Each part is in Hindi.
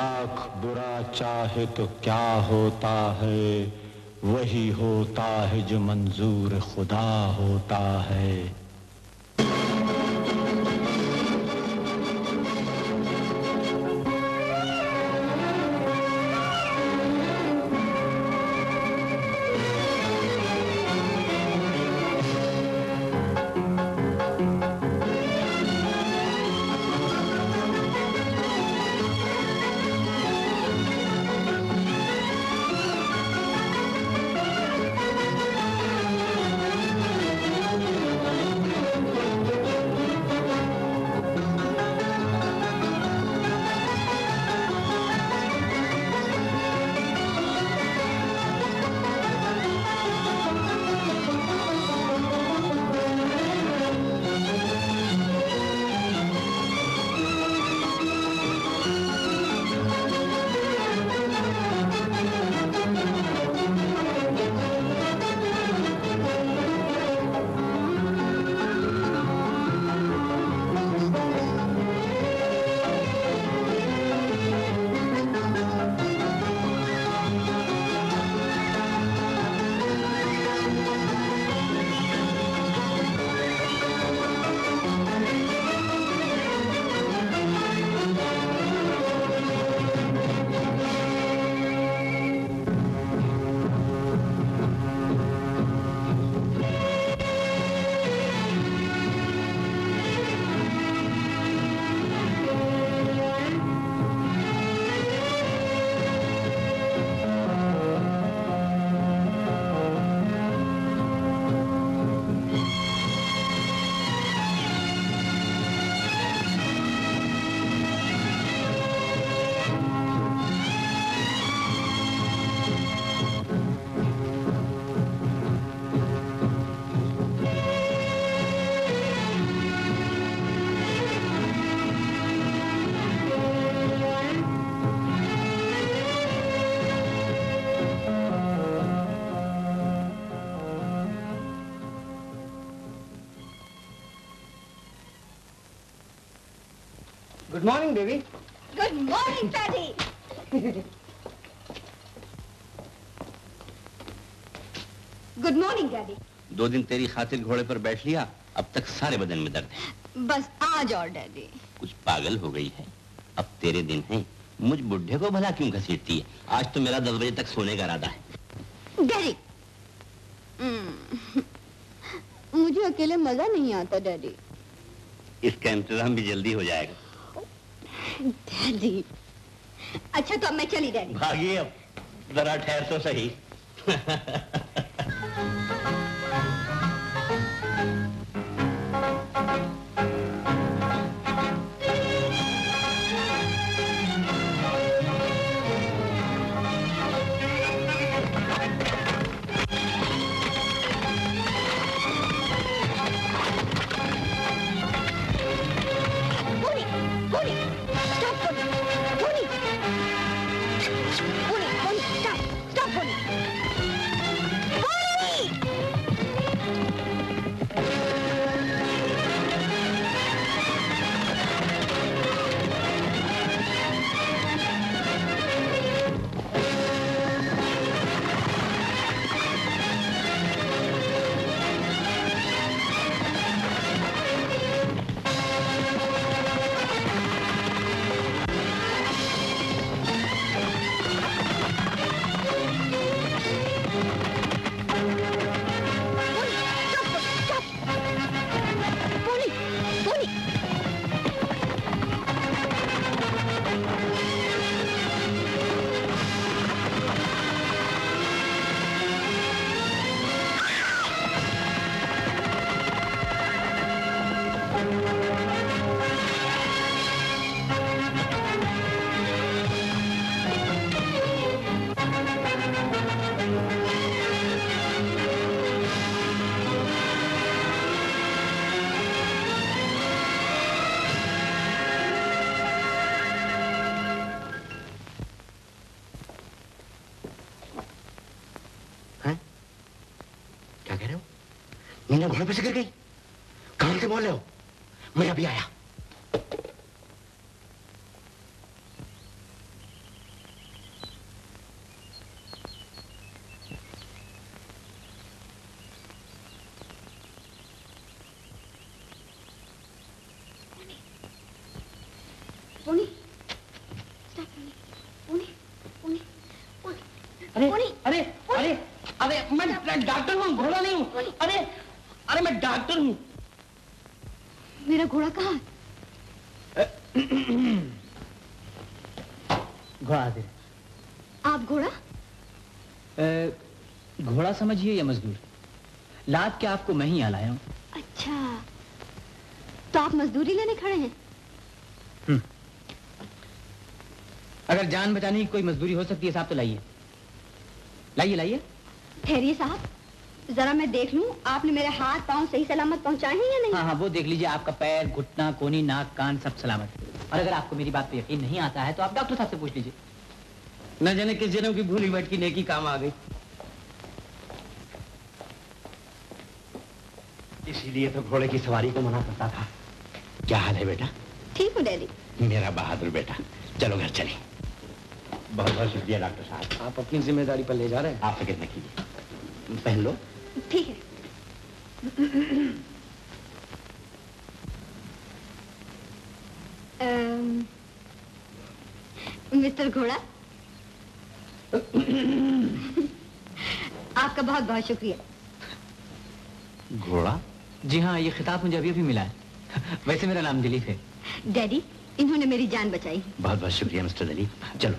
लाख बुरा चाहे तो क्या होता है? वही होता है जो मंजूर खुदा होता है। Good morning baby good morning paddy good morning daddy दो दिन तेरी खातिर घोड़े पर बैठ लिया अब तक सारे बदन में दर्द है। बस आज और डैडी कुछ पागल हो गई है अब तेरे दिन है। मुझ बुढ़े को भला क्यों घसीटती है? आज तो मेरा दस बजे तक सोने का इरादा है। डैडी हम्म, मुझे अकेले मज़ा नहीं आता डैडी इसका इंतज़ाम भी जल्दी हो जाएगा। डैडी। अच्छा तो अब मैं चली डैडी। भागी अब। जरा ठहर तो सही। मीना घोड़े पे से गिर गई कहाँ से बोल रहे हो? मैं अभी आया अरे पुनी, अरे अरे अरे मैं डॉक्टर हूँ घोड़ा नहीं हूँ अरे अरे मैं डॉक्टर हूँ मेरा घोड़ा कहाँ है? घोड़ा हाजिर आप घोड़ा है। अ, घोड़ा समझिए या मजदूर लाद के आपको मैं ही यहाँ लाया हूँ। अच्छा तो आप मजदूरी लेने खड़े हैं? अगर जान बचाने की कोई मजदूरी हो सकती है साहब तो लाइए। लाइए लाइए। ठहरिए साहब जरा मैं देख लूँ आपने मेरे हाथ पाँव सही सलामत पहुँचाए हैं या नहीं? हाँ हाँ वो देख लीजिए आपका पैर घुटना कोनी नाक कान सब सलामत। है और अगर आपको मेरी बात पे यकीन नहीं आता है तो आप डॉक्टर साहब से पूछ लीजिए। न जाने किस जन्म की भूली भटकी नेकी काम आ गई। इसीलिए तो घोड़े की सवारी को मना करता था। क्या हाल है बेटा? ठीक हूँ डैडी। मेरा बहादुर बेटा। चलो घर चले। बहुत बहुत शुक्रिया डॉक्टर साहब। आप अपनी ज़िम्मेदारी पर ले जा रहे हैं? आप फ़िक्र न कीजिए। पहन लो। ठीक है। मिस्टर घोड़ा? आपका बहुत बहुत शुक्रिया। घोड़ा? जी हाँ ये खिताब मुझे अभी अभी मिला है। वैसे मेरा नाम दिलीप है। डैडी इन्होंने मेरी जान बचाई। बहुत बहुत शुक्रिया मिस्टर दिलीप। चलो।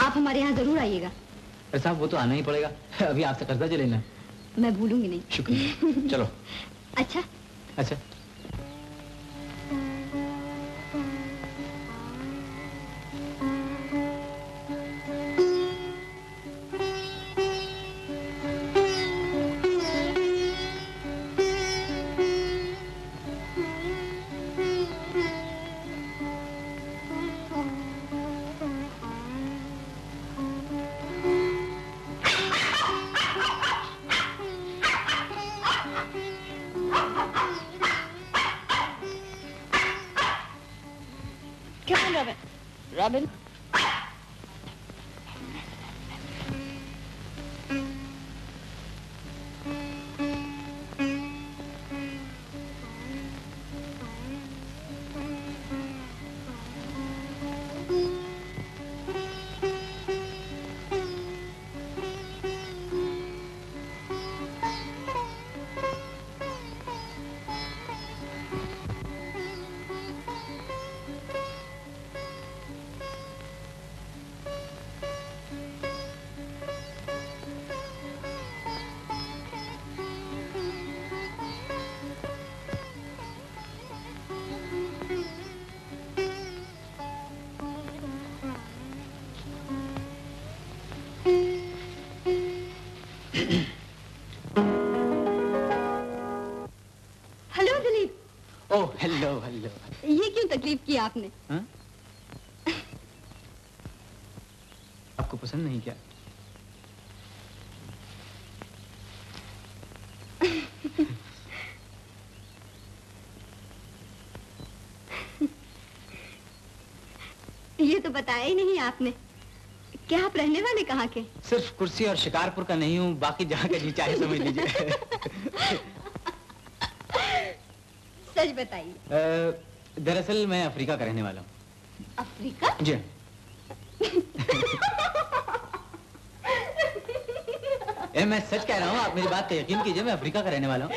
आप हमारे यहाँ ज़रूर आइएगा। अरे साहब वो तो आना ही पड़ेगा। अभी आपसे कर्जा चले लेना मैं भूलूँगी नहीं। शुक्रिया। चलो। अच्छा। अच्छा। तकलीफ़ की आपने। हाँ? आपको पसंद नहीं क्या? ये तो बताया ही नहीं आपने। क्या आप रहने वाले कहाँ के? सिर्फ़ कुर्सी और शिकारपुर का नहीं हूँ बाकी जहाँ का जी चाहे समझ लीजिए। सच बताइए। दरअसल मैं अफ्रीका का रहने वाला हूँ। अफ्रीका? जी। ए, मैं सच कह रहा हूँ आप मेरी बात पे यकीन कीजिए मैं अफ्रीका का रहने वाला हूँ।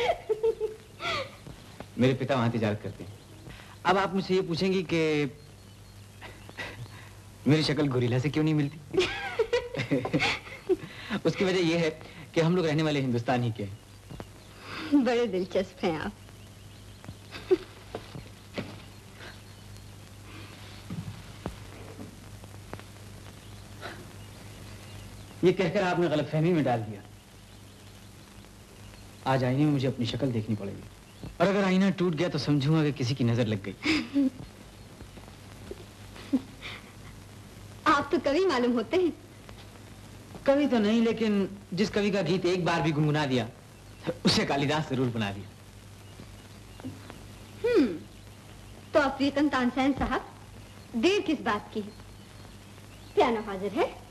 मेरे पिता वहाँ तिजारत करते हैं। अब आप मुझसे ये पूछेंगी कि मेरी शक्ल गोरिल्ला से क्यों नहीं मिलती? उसकी वजह यह है कि हम लोग रहने वाले हिंदुस्तान ही के हैं। बड़े दिलचस्प हैं आप। ये कहकर आपने गलतफहमी में डाल दिया। आज आईने में मुझे अपनी शक्ल देखनी पड़ेगी। और अगर आईना टूट गया तो समझूँगा कि किसी की नज़र लग गई। आप तो कवि मालूम होते हैं। कवि तो नहीं लेकिन जिस कवि का गीत एक बार भी गुनगुना दिया उसे कालिदास ज़रूर बना दिया। हम्म तो अफ्रीकन तानसेन साहब देर किस बात की है? पियानो हाजिर है?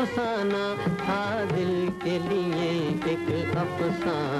अफसाना था दिल के लिए एक अफसाना।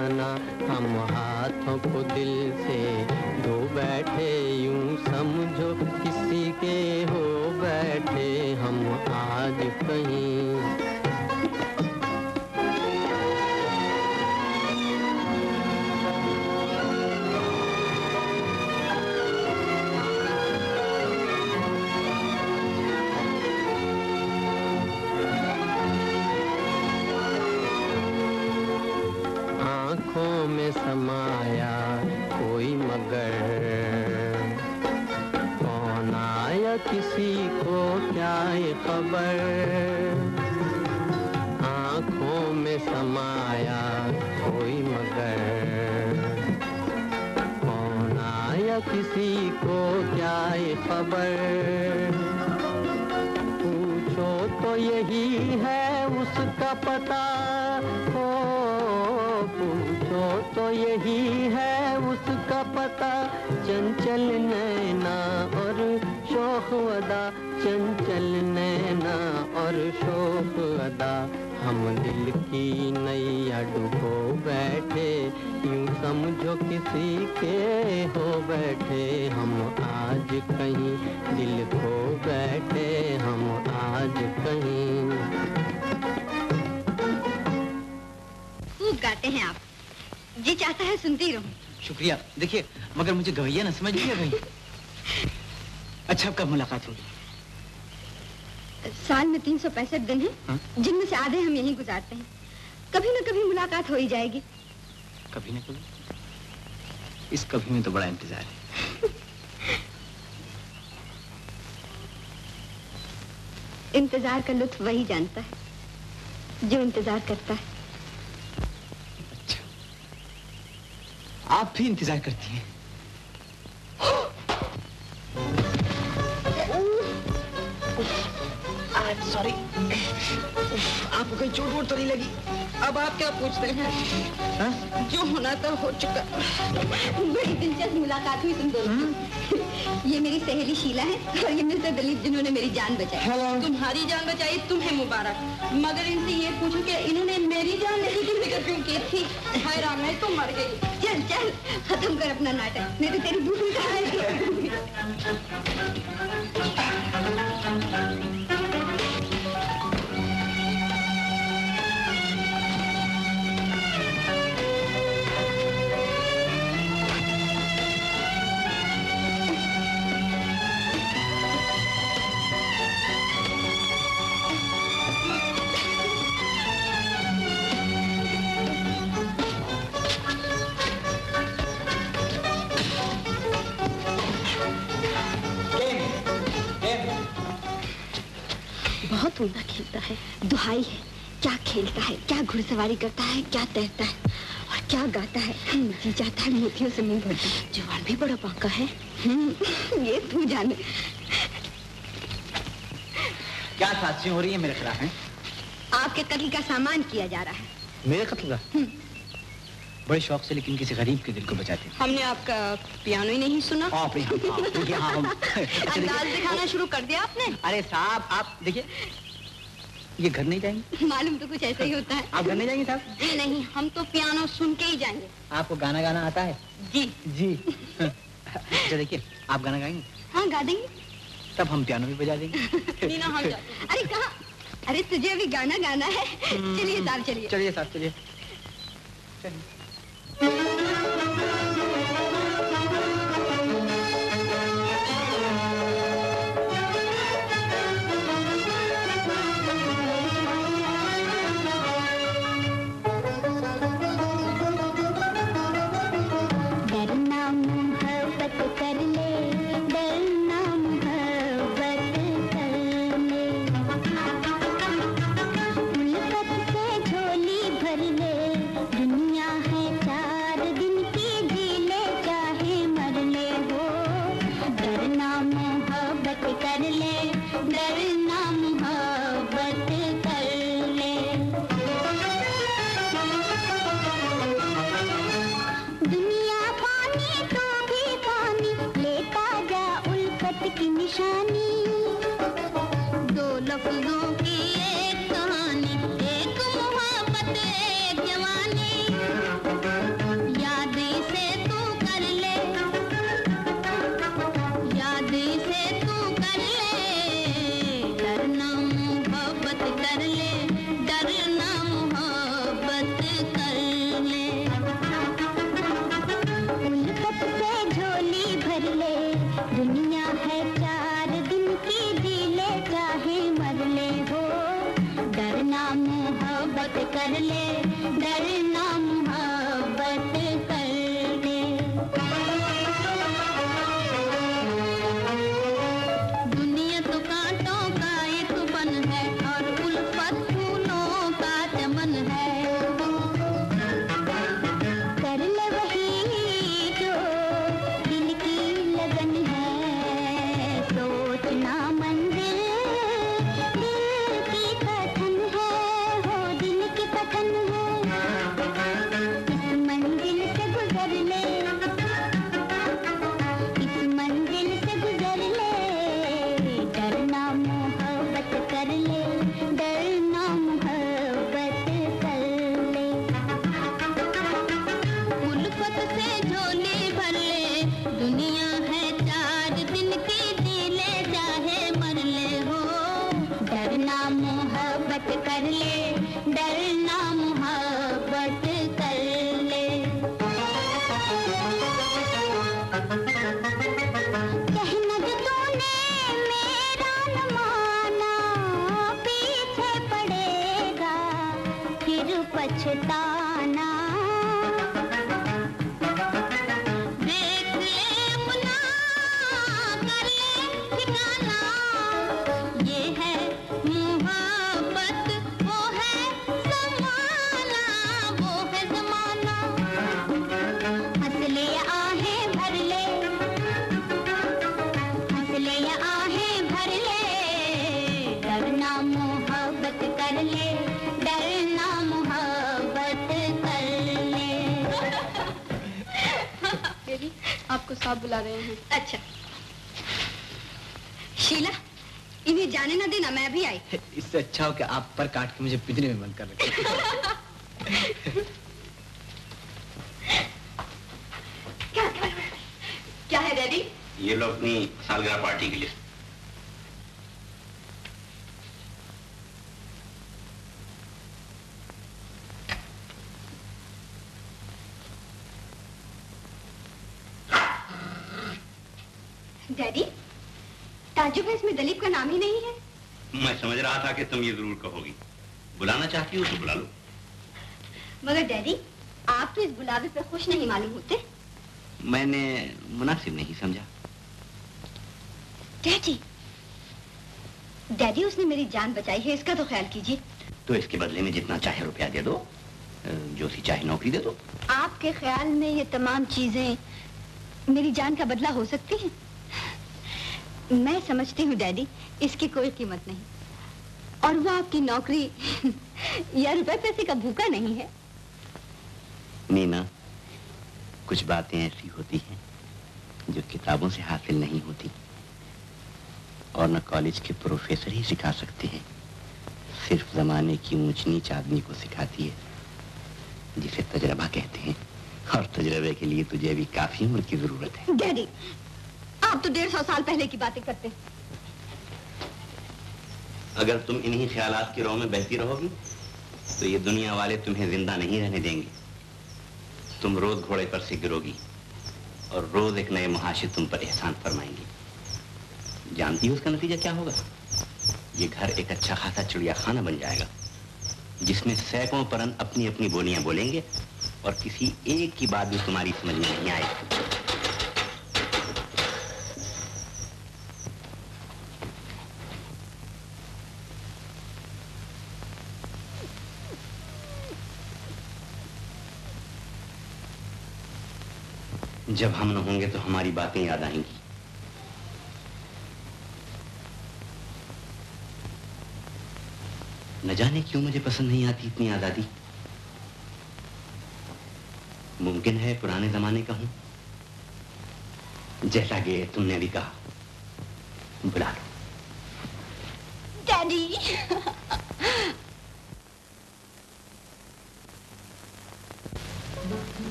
यूँ समझो किसी के हो बैठे हम आज कहीं दिल खो बैठे हम आज कहीं। खूब गाते हैं आप। जी चाहता है सुनती रहूँ। शुक्रिया। देखिए मगर मुझे गवैया ना समझ नहीं आ गई अच्छा कब मुलाकात होगी? साल में तीन सौ पैंसठ दिन हैं। हाँ? जिनमें से आधे हम यहीं गुजारते हैं। कभी ना कभी मुलाकात हो ही जाएगी। कभी ना कभी इस कभी में तो बड़ा इंतज़ार है। इंतज़ार का लुत्फ वही जानता है जो इंतज़ार करता है। अच्छा। आप भी इंतज़ार करती हैं। आज सॉरी आपको कहीं चोट वोट तो नहीं लगी? अब आप क्या पूछते हैं? हाँ? जो होना था हो चुका। बड़ी दिलचस्प मुलाकात हुई तुम दोनों ये मेरी सहेली शीला है और ये मिस्टर दलीप जिन्होंने मेरी जान बचाई। Hello. तुम्हारी जान बचाई तुम्हें मुबारक। मगर इनसे ये पूछो कि इन्होंने मेरी जान लेने की फ़िक्र क्यों की थी? हाय राम मैं तो मर गई। चल चल खत्म कर अपना नाटक। नहीं तो तेरी भूख उमदा खेलता है दुहाई है। क्या खेलता है क्या घुड़सवारी करता है क्या तैरता है और क्या गाता है। जी जाता है मोतियों से मुँह भरता है। जवान भी बड़ा पाका है। हम्म, ये तू जाने। क्या साजिशें हो रही है मेरे खिलाफ हैं? आपके कत्ल का सामान किया जा रहा है। मेरे कत्ल का? बड़े शौक से लेकिन किसी गरीब के दिल को बचाते हमने आपका पियानो ही नहीं सुना। आप हाँ, अंदाज दिखाना शुरू कर दिया आपने। अरे साहब आप देखिए ये घर नहीं जाएँगे? मालूम तो कुछ ऐसा ही होता है। आप घर नहीं जाएँगे साहब? जी नहीं हम तो पियानो सुन के ही जाएँगे। आपको गाना गाना आता है? जी। जी। अच्छा देखिए आप गाना गाएँगे? हाँ गा देंगे। तब हम पियानो भी बजा देंगे। नीना हम अरे कहा? अरे तुझे अभी गाना गाना है। चलिए साहब चलिए। चलिए साहब चलिए। अच्छा हो कि आप पर काट के मुझे पिटने में मन कर रखे क्या क्या क्या है डैडी? ये लोग अपनी सालगिरह पार्टी के लिस्ट डैडी ताजुब है इसमें दलीप का नाम ही नहीं है मैं समझ रहा था कि तुम ये ज़रूर कहोगी। बुलाना चाहती हो तो बुला लो। मगर डैडी आप तो इस बुलावे पे खुश नहीं मालूम होते। मैंने मुनासिब नहीं समझा। डैडी डैडी उसने मेरी जान बचाई है इसका तो ख्याल कीजिए। तो इसके बदले में जितना चाहे रुपया दे दो जो सी चाहे नौकरी दे दो। आपके ख्याल में ये तमाम चीज़ें मेरी जान का बदला हो सकती हैं? मैं समझती हूँ डैडी इसकी कोई कीमत नहीं। और वो आपकी नौकरी या रुपए पैसे का भूखा नहीं है? मीना कुछ बातें ऐसी होती हैं जो किताबों से हासिल नहीं होती और न कॉलेज के प्रोफेसर ही सिखा सकते हैं। सिर्फ़ जमाने की ऊंच नीच आदमी को सिखाती है जिसे तजर्बा कहते हैं। और तजर्बे के लिए तुझे अभी काफ़ी उम्र की ज़रूरत है। डैडी आप तो डेढ़ सौ साल पहले की बातें करते हैं। अगर तुम इन्हीं ख्यालात की राह में बहती रहोगी तो ये दुनिया वाले तुम्हें ज़िंदा नहीं रहने देंगे। तुम रोज घोड़े पर से गिरोगी और रोज एक नए मुहाशे तुम पर एहसान फरमाएँगे। जानती हो उसका नतीजा क्या होगा? ये घर एक अच्छा खासा चिड़िया खाना बन जाएगा, जिसमें सैकड़ों परन अपनी अपनी बोलियाँ बोलेंगे और किसी एक की बात भी तुम्हारी समझ में नहीं आएगी। जब हम न होंगे तो हमारी बातें याद आएँगी। न जाने क्यों मुझे पसंद नहीं आती इतनी आज़ादी। मुमकिन है पुराने जमाने का हूँ। जैसा कि तुमने भी कहा, बुला लो। डैडी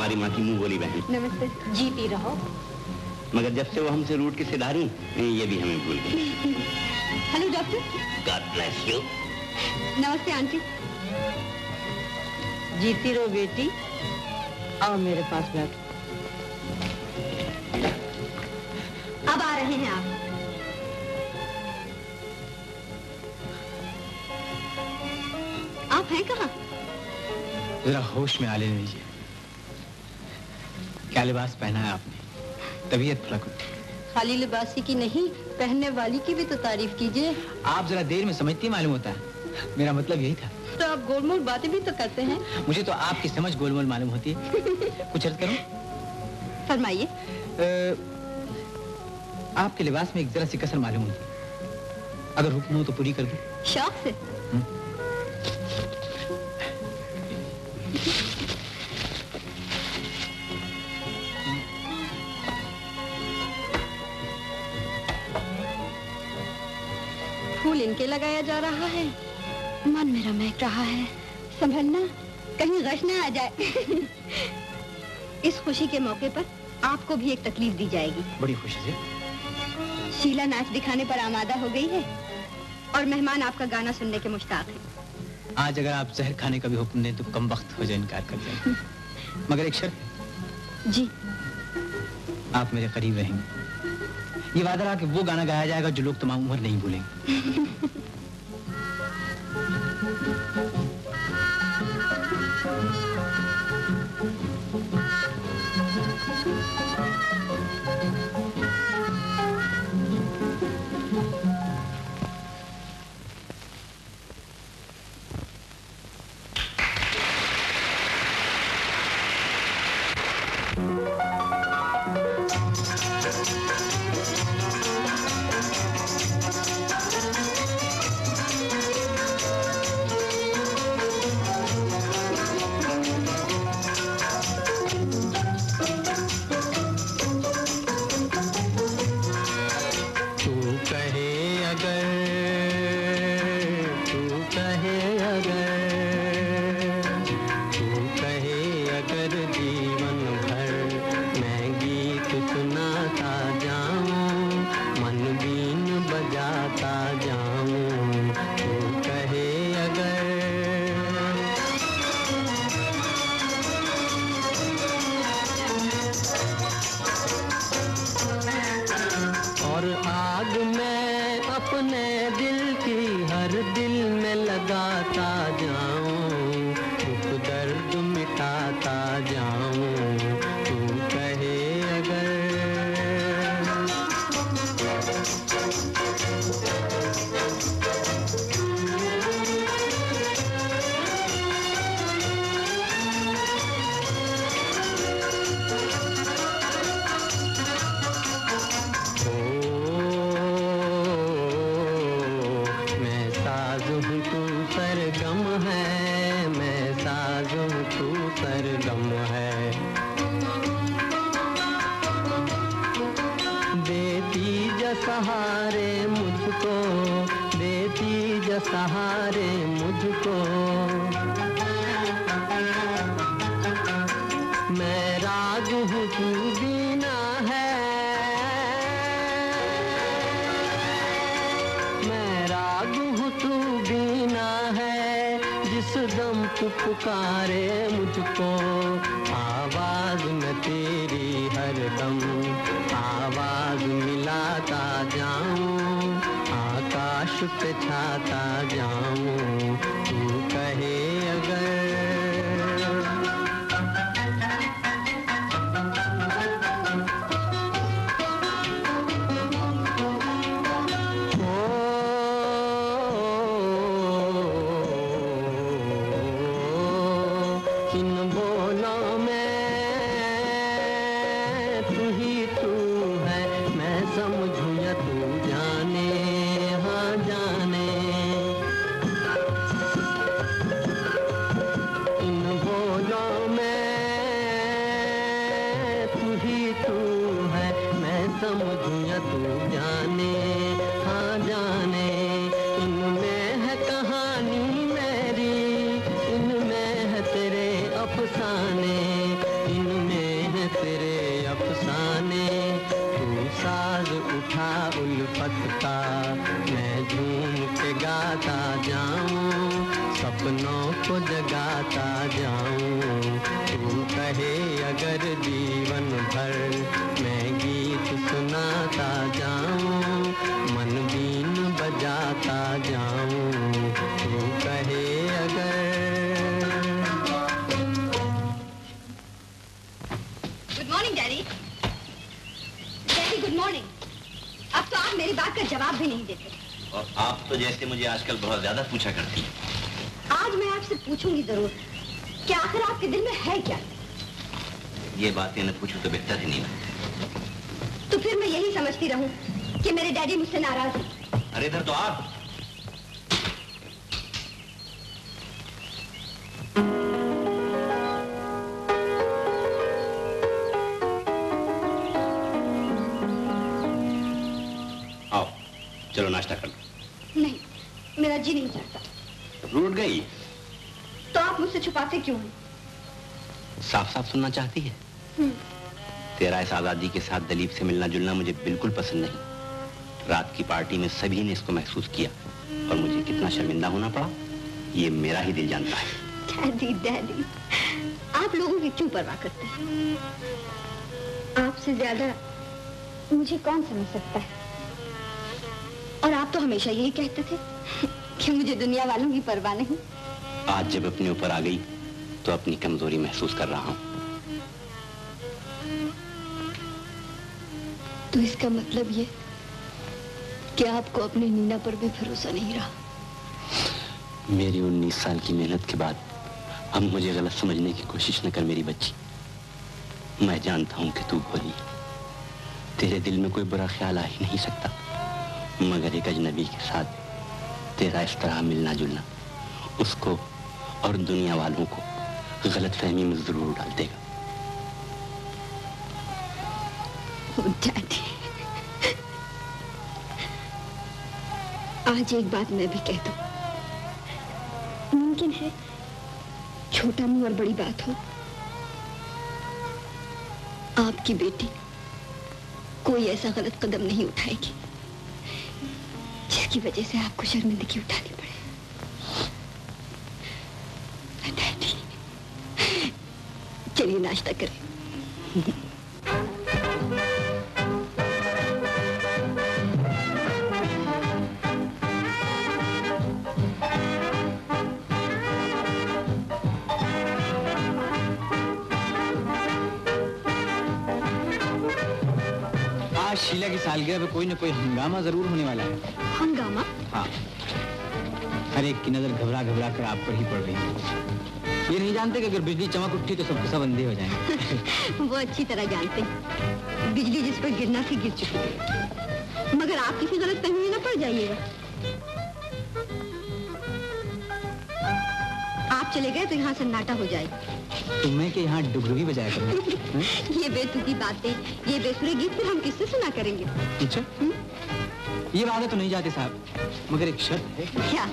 तुम्हारी माँ की मुँह बोली बहन। नमस्ते। जीती रहो। मगर जब से वो हमसे रूट के सिधारी ये भी हमें भूल गई। Hello doctor. God bless you नमस्ते आंटी। जीती रहो बेटी। आओ मेरे पास बैठो। अब आ रहे हैं आप। आप हैं कहाँ? जरा होश में आ लेने दीजिए क्या लिबास पहना है आपने। तबीयत फलक खाली लिबासी की नहीं पहनने वाली की भी तो तारीफ़ कीजिए। आप जरा देर में समझती मालूम होता है। मेरा मतलब यही था। तो आप गोलमोल बातें भी तो करते हैं। मुझे तो आपकी समझ गोलमोल मालूम होती है। कुछ अर्ज़ करूँ? फरमाइए। आपके लिबास में एक जरा सी कसर मालूम होती है। अगर हुक्म हो तो पूरी कर दूँ। शौक से? लगाया जा रहा है। मन मेरा महक रहा है। संभलना कहीं गश ना आ जाए। इस खुशी के मौके पर आपको भी एक तकलीफ़ दी जाएगी। बड़ी खुशी से। शीला नाच दिखाने पर आमादा हो गई है और मेहमान आपका गाना सुनने के मुश्ताक हैं। आज अगर आप जहर खाने का भी हुक्म दें तो कम वक्त हो जाए इनकार कर जाए मगर एक शर्त जी। आप मेरे करीब रहेंगे। ये वादा रहा कि वो गाना गाया जाएगा जो लोग तमाम उम्र नहीं भूलेंगे। मुझे आजकल बहुत ज़्यादा पूछा करती है। आज मैं आपसे पूछूँगी ज़रूर कि आखिर आपके दिल में है क्या? ये बातें न पूछूँ तो बेहतर ही नहीं। तो फिर मैं यही समझती रहूँ कि मेरे डैडी मुझसे नाराज़ हैं। अरे इधर तो आप सुनना चाहती है? हम्म, तेरा इस आज़ादी के साथ दलीप से मिलना जुलना मुझे बिल्कुल पसंद नहीं। रात की पार्टी में सभी ने इसको महसूस किया। और मुझे कितना शर्मिंदा होना पड़ा ये मेरा ही दिल जानता है। डैडी डैडी आप लोगों की क्यों परवाह करते हैं? आपसे ज़्यादा मुझे कौन समझ सकता है? और आप तो हमेशा यही कहते थे कि मुझे दुनिया वालों की परवाह नहीं। आज जब अपने ऊपर आ गई तो अपनी कमज़ोरी महसूस कर रहा हूँ। तो इसका मतलब ये कि आपको अपनी नीना पर भी भरोसा नहीं रहा। मेरी उन्नीस साल की मेहनत के बाद अब मुझे गलत समझने की कोशिश न कर मेरी बच्ची। मैं जानता हूँ कि तू है। तेरे दिल में कोई बुरा ख्याल आ ही नहीं सकता। मगर एक अजनबी के साथ तेरा इस तरह मिलना जुलना उसको और दुनिया वालों को गलत फहमी में ज़रूर डाल देगा। आज एक बात मैं भी कह दू। मुमकिन है छोटा मुँह और बड़ी बात हो। आपकी बेटी कोई ऐसा गलत कदम नहीं उठाएगी, जिसकी वजह से आपको शर्मिंदगी उठानी पड़े। चलिए नाश्ता करें। की पे कोई ना कोई हंगामा ज़रूर होने वाला है। हंगामा? हाँ। हर एक की नज़र घबरा घबरा कर आप पर ही पड़ रही है ये नहीं जानते कि अगर बिजली चमक उठी तो सबके सब अंधे हो जाएँगे। वो अच्छी तरह जानते। हैं बिजली जिस पर गिरना थी गिर चुकी है। मगर आप किसी गलत में न पड़ जाइएगा आप चले गए तो यहाँ सन्नाटा हो जाएगा। तुम्हें के यहाँ डुगडुगी बजाया करूँ? ये बेतुकी बातें ये बेसुरे गीत फिर हम किससे सुना करेंगे? अच्छा। ये वादा तो नहीं जाते साहब मगर एक शर्त है क्या?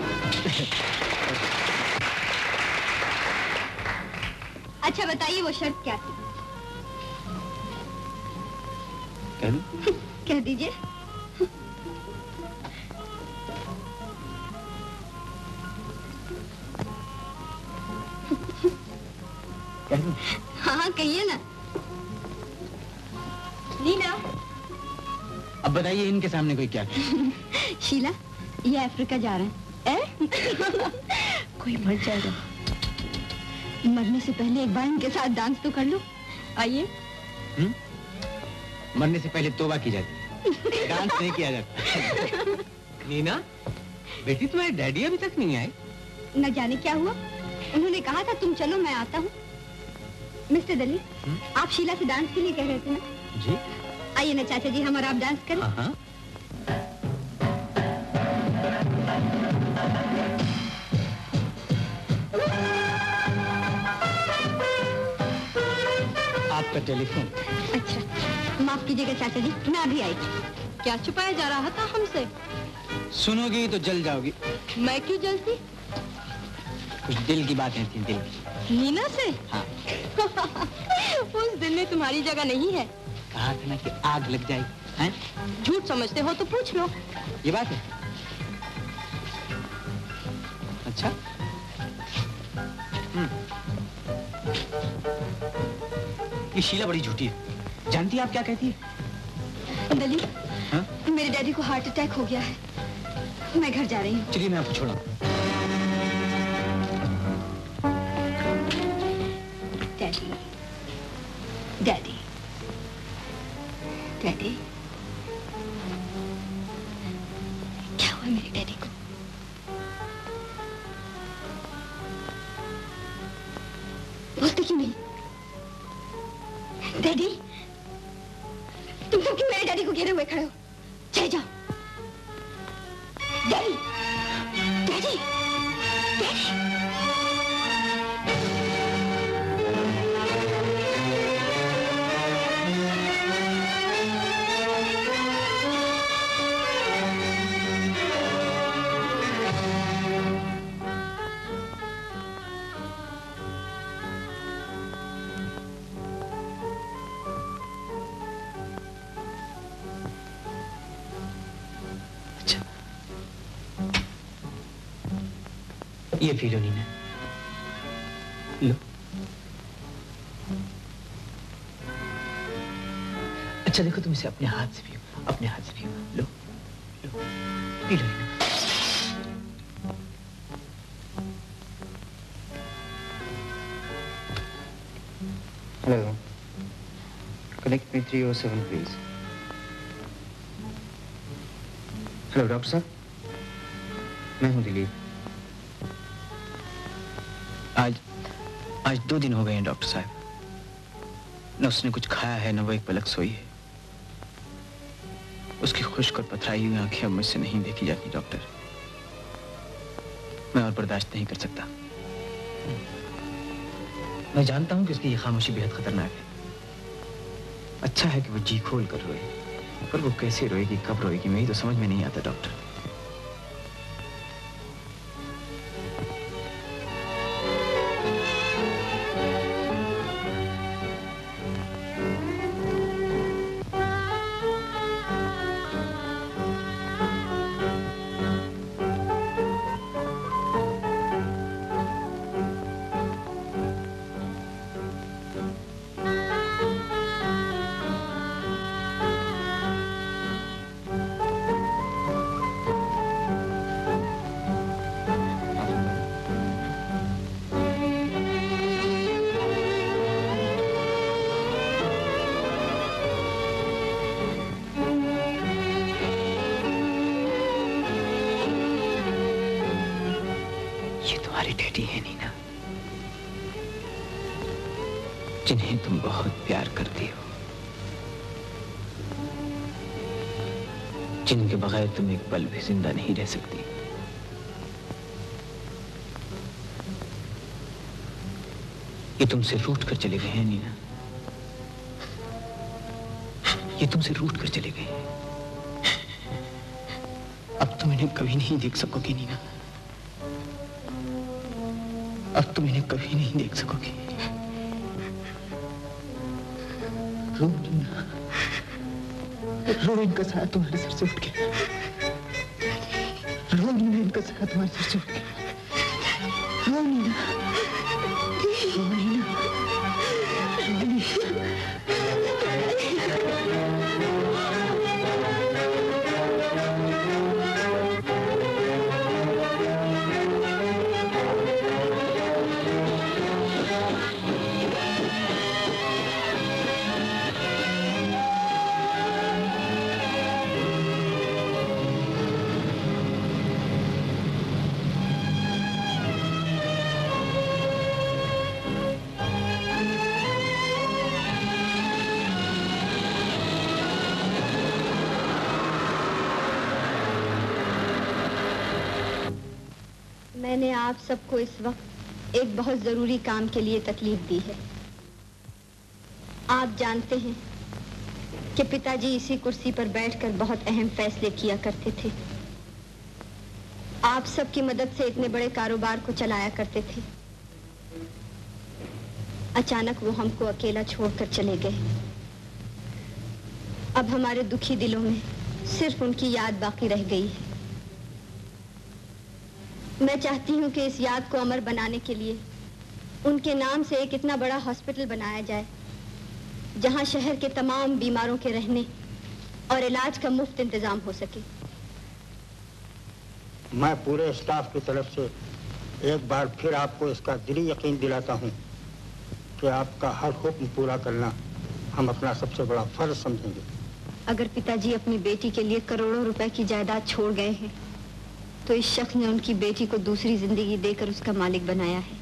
अच्छा बताइए वो शर्त क्या थी? कह दीजिए। कहिए ना। नीना। अब बताइए इनके सामने कोई क्या? शीला ये अफ्रीका जा रहे हैं। ए? कोई मर जाएगा। मरने से पहले एक बार इनके साथ डांस तो कर लो। आइए। हम्म? मरने से पहले तोबा की जाती। डांस नहीं किया जाता। नीना बेटी तुम्हारे डैडी अभी तक नहीं आए। न जाने क्या हुआ। उन्होंने कहा था तुम चलो मैं आता हूँ। मिस्टर दली आप शीला से डांस के लिए कह रहे थे ना? जी। आइए ना चाचा जी हम और आप डांस करें। हाँ हाँ। आपका टेलीफोन। अच्छा माफ़ कीजिएगा चाचा जी मैं अभी आई क्या छुपाया जा रहा था हमसे? सुनोगी तो जल जाओगी। मैं क्यों जलती? कुछ दिल की बातें थी दिल की। नीना से? हाँ। में तुम्हारी जगह नहीं है। कहा था ना कि आग लग जाएगी हैं? झूठ समझते हो तो पूछ लो। ये बात है? अच्छा। हम्म। ये शीला बड़ी झूठी है। जानती है आप क्या कहती है? दली हाँ? मेरे डैडी को हार्ट अटैक हो गया है। मैं घर जा रही हूँ। चलिए मैं आपको छोड़ा ये पी लो नीना लो अच्छा देखो तुम इसे अपने हाथ से पियो अपने हाथ से पियो। लो लो। पी लो Neena hello connect me three O seven दो दिन हो गए हैं, डॉक्टर साहब। न उसने कुछ खाया है, न वो एक पलक सोई है। उसकी खुश्क और पथराई हुई आँखें अब मुझसे नहीं देखी जाती, डॉक्टर। मैं और बर्दाश्त नहीं कर सकता। मैं जानता हूँ कि उसकी ये खामोशी बेहद खतरनाक है। अच्छा है कि वो जी खोल कर रोए, पर वो कैसे रोएगी, कब रोएगी मेरी तो समझ में नहीं आता, डॉक्टर। ये तुम्हारी डैडी है, नीना। जिन्हें तुम बहुत प्यार करती हो। जिनके बगैर तुम एक पल भी ज़िंदा नहीं रह सकती। ये तुमसे रूठ कर चले गए हैं, नीना। ये तुमसे रूठ कर चले गए हैं। अब तुम इन्हें कभी नहीं देख सकोगी, नीना। अब तुम इन्हें कभी नहीं देख सकोगी। रो इनका साया तुम्हारे सर से उठ गया। रो इनका साया तुम्हारे सर से उठ गया। ज़रूरी काम के लिए तकलीफ़ दी है। आप जानते हैं कि पिताजी इसी कुर्सी पर बैठकर बहुत अहम फैसले किया करते थे। आप सबकी मदद से इतने बड़े कारोबार को चलाया करते थे। अचानक वो हमको अकेला छोड़कर चले गए। अब हमारे दुखी दिलों में सिर्फ़ उनकी याद बाकी रह गई है। मैं चाहती हूँ कि इस याद को अमर बनाने के लिए उनके नाम से एक इतना बड़ा हॉस्पिटल बनाया जाए जहाँ शहर के तमाम बीमारों के रहने और इलाज का मुफ़्त इंतज़ाम हो सके। मैं पूरे स्टाफ की तरफ़ से एक बार फिर आपको इसका दिली यकीन दिलाता हूँ कि आपका हर हुक्म पूरा करना हम अपना सबसे बड़ा फ़र्ज़ समझेंगे। अगर पिताजी अपनी बेटी के लिए करोड़ों रुपए की जायदाद छोड़ गए हैं तो इस शख्स ने उनकी बेटी को दूसरी ज़िंदगी देकर उसका मालिक बनाया है।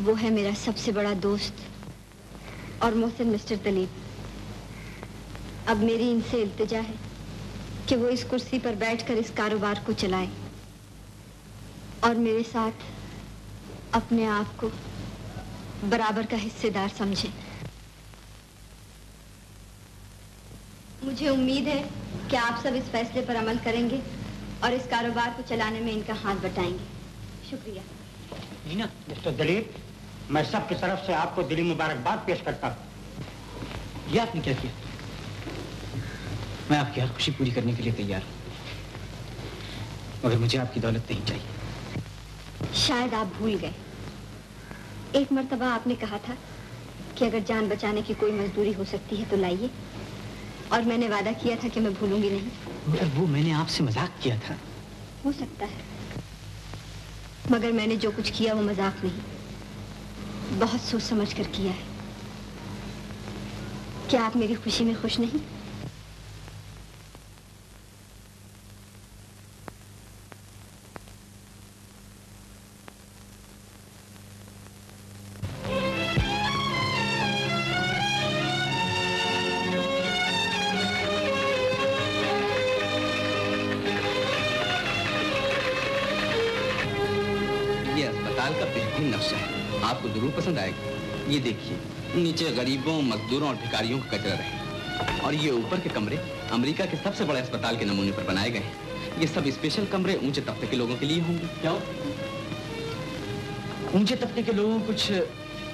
वो है मेरा सबसे बड़ा दोस्त और मोहसिन मिस्टर दलीप। अब मेरी इनसे इल्तिजा है कि वो इस कुर्सी पर बैठकर इस कारोबार को चलाए और मेरे साथ अपने आप को बराबर का हिस्सेदार समझे। मुझे उम्मीद है कि आप सब इस फैसले पर अमल करेंगे और इस कारोबार को चलाने में इनका हाथ बटाएँगे। शुक्रिया। मिस्टर दलीप। मैं सबकी तरफ़ से आपको दिली मुबारकबाद पेश करता हूँ। ये आपने क्या किया? मैं आपकी हर खुशी पूरी करने के लिए तैयार हूँ। मगर मुझे आपकी दौलत नहीं चाहिए। शायद आप भूल गए। एक मरतबा आपने कहा था कि अगर जान बचाने की कोई मजदूरी हो सकती है तो लाइए। और मैंने वादा किया था कि मैं भूलूँगी नहीं। मगर वो मैंने आपसे मज़ाक किया था। हो सकता है। मगर मैंने जो कुछ किया वो मज़ाक नहीं। बहुत सोच समझ कर किया है। क्या आप मेरी खुशी में खुश नहीं? नीचे गरीबों, मजदूरों और भिखारियों का कचरा रहे और ये ऊपर के कमरे अमेरिका के सबसे बड़े अस्पताल के नमूने पर बनाए गए ये सब स्पेशल कमरे ऊँचे तबके के लोगों के लिए होंगे। क्या ऊँचे तबके के लोगों कुछ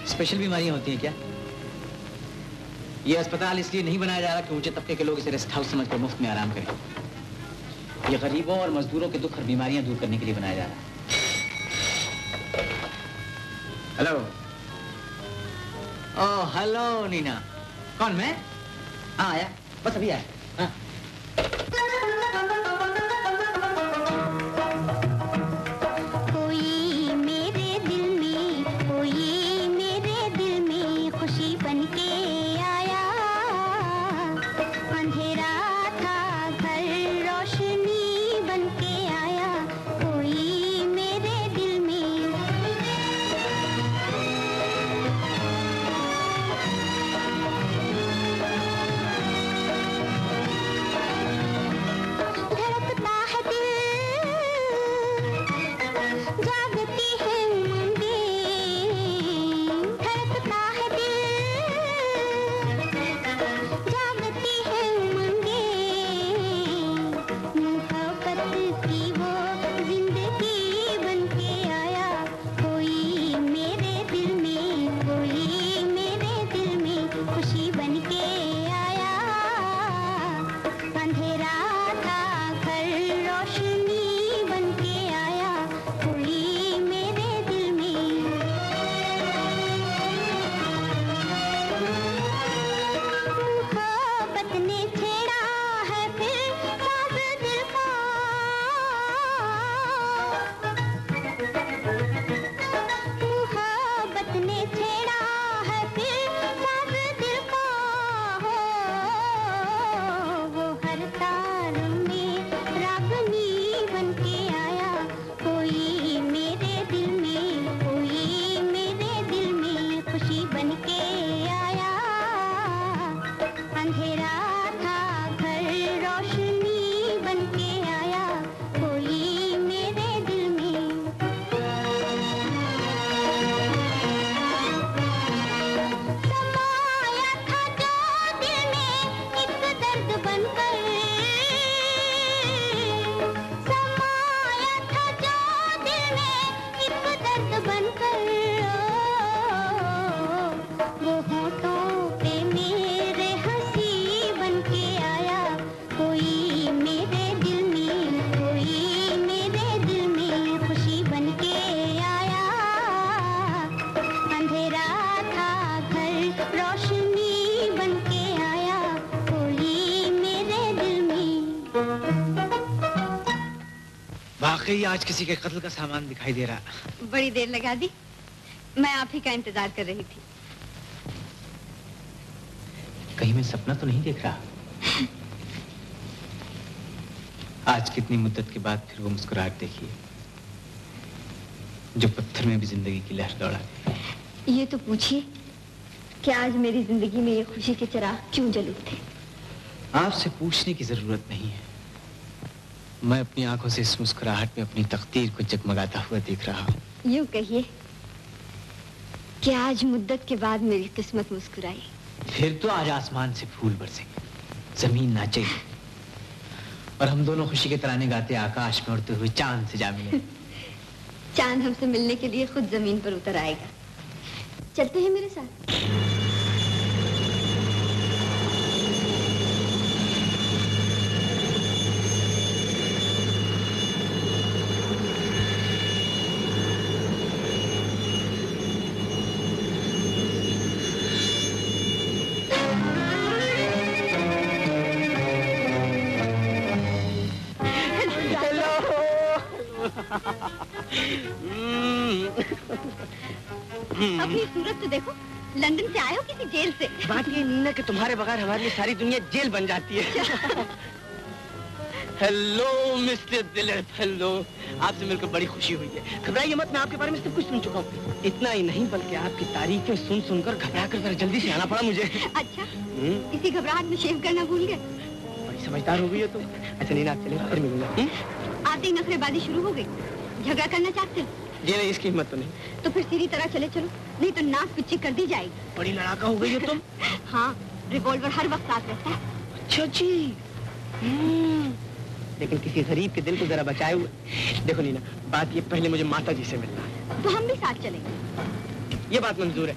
स्पेशल बीमारियाँ होती हैं क्या? ये अस्पताल इसलिए नहीं बनाया जा रहा कि ऊँचे तबके के लोग इसे रेस्ट हाउस समझकर मुफ़्त में आराम करें। ये गरीबों और मजदूरों के दुख और बीमारियाँ दूर करने के लिए बनाया जा रहा है। हेलो ओह हेलो नीना कौन मैं हाँ आया बस अभी आया आज किसी के कत्ल का सामान दिखाई दे रहा बड़ी देर लगा दी। मैं आप ही का इंतज़ार कर रही थी। कहीं मैं सपना तो नहीं देख रहा? आज कितनी मुद्दत के बाद फिर वो मुस्कुराहट देखिए जो पत्थर में भी ज़िंदगी की लहर दौड़ा। ये तो पूछिए कि आज मेरी ज़िंदगी में ये खुशी के चिराग क्यों जल उठे आपसे पूछने की ज़रूरत नहीं। मैं अपनी आँखों से इस मुस्कुराहट में अपनी तकदीर को जगमगाता हुआ देख रहा हूँ। यूँ कहिए कि आज मुद्दत के बाद मेरी किस्मत मुस्कुराई। फिर तो आज आसमान से फूल बरसेंगे। ज़मीन नाचेगी और हम दोनों खुशी के तराने गाते आकाश में उड़ते हुए चाँद से जा मिले चाँद हमसे मिलने के लिए खुद ज़मीन पर उतर आएगा। चलते हैं मेरे साथ। ये कि तुम्हारे बगैर हमारे लिए सारी दुनिया जेल बन जाती है। हेलो मिस्टर दिलीप हेलो आपसे मिलकर बड़ी खुशी हुई है। घबराइए मत मैं आपके बारे में सब कुछ सुन चुका हूँ। इतना ही नहीं बल्कि आपकी तारीफें सुन सुनकर घबरा कर जरा जल्दी से आना पड़ा मुझे। अच्छा हम्म, इसी घबराहट में शेव करना भूल गए। बड़ी समझदार हो गई है तुम। अच्छा नीना आप चले फिर मिलूँगा? आते ही नखरेबाजी शुरू हो गई। झगड़ा करना चाहते हो? जी नहीं इसकी हिम्मत तो नहीं। तो फिर सीधी तरह चले चलो नहीं तो नाक पिच्ची कर दी जाएगी। बड़ी लड़ाका हो गई हो तुम। हाँ रिवॉल्वर हर वक्त साथ रहता है। अच्छा जी। हम्म, लेकिन किसी गरीब के दिल को जरा बचाए हुए। देखो नीना बात ये पहले मुझे माता जी से मिलना है। तो हम भी साथ चलेंगे। ये बात मंजूर है।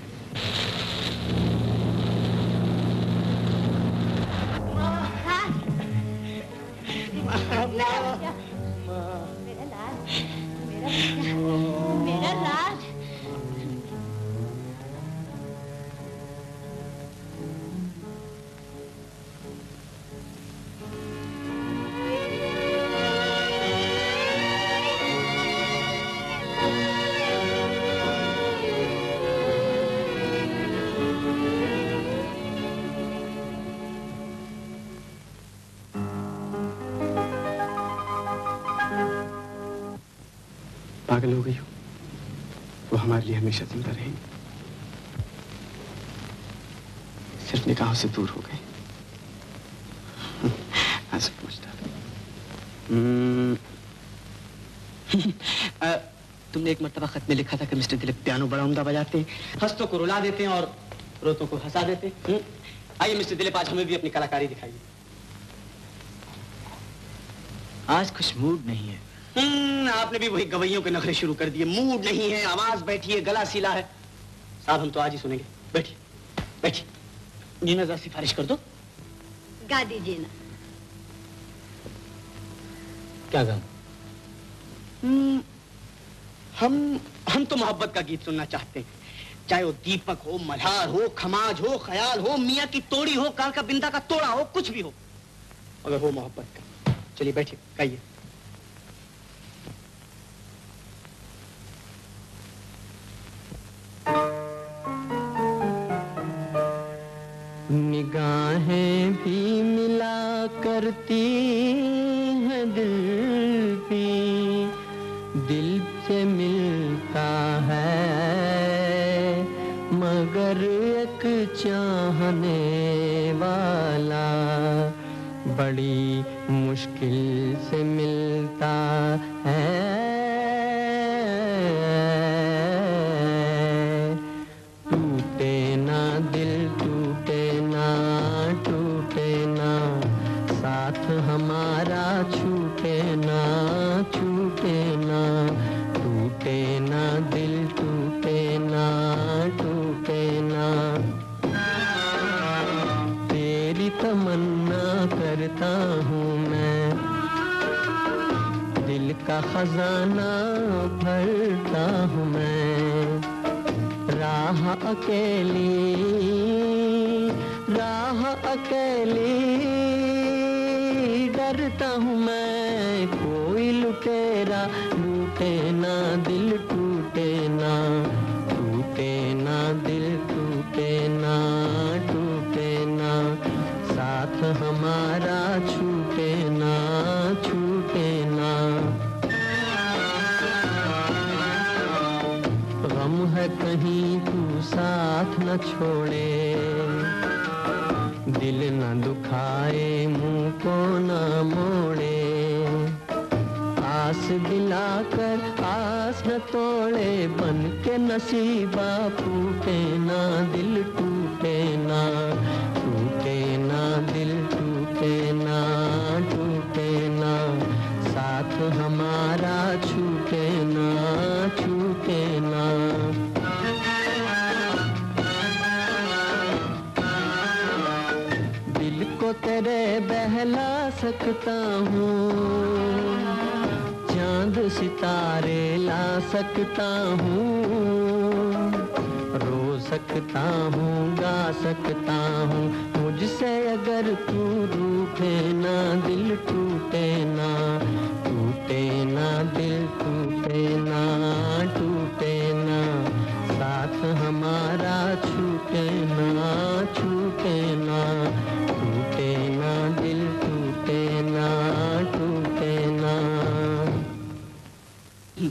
हमेशा ज़िंदा रहेंगे सिर्फ़ निगाहों से दूर हो गए। ऐसे पूछता। हम्म। तुमने एक मरतबा खत में लिखा था कि मिस्टर दिलीप पियानो बड़ा उम्दा बजाते हैं। हंसतों को रुला देते हैं और रोतों को हंसा देते हैं। हम्म? आइए मिस्टर दिलीप, आज हमें भी अपनी कलाकारी दिखाइए। आज कुछ मूड नहीं है। आपने भी वही गवैयों के नखरे शुरू कर दिए। मूड नहीं है आवाज़ बैठी है गला सीला है। साहब हम तो आज ही सुनेंगे। बैठिए बैठिए। जीना जरा सिफारिश कर दो। गा दीजिए ना। क्या गाऊं? हम्म, हम हम तो मोहब्बत का गीत सुनना चाहते हैं। चाहे वो दीपक हो मल्हार हो खमाज हो ख्याल हो मियाँ की तोड़ी हो काल का बिंदा का तोड़ा हो कुछ भी हो। अगर हो मोहब्बत का। चलिए बैठिए गाइए। निगाहें भी मिला करती हैं दिल भी। दिल से मिलता है, मगर एक चाहने वाला बड़ी मुश्किल से मिलता खजाना भरता हूँ मैं। राह अकेली राह अकेली, डरता हूँ मैं। कोई लुटेरा लूटे ना दिल टूटे ना। साथ न छोड़े। दिल न दुखाए, मुँह को न मोड़े। आस दिलाकर आस न तोड़े, बन के नसीबा फूटे ना, दिल टूटे ना। बहला सकता हूँ। चाँद सितारे ला सकता हूँ। रो सकता हूँ, गा सकता हूँ। मुझसे अगर तू रूठे ना, दिल टूटे ना, टूटे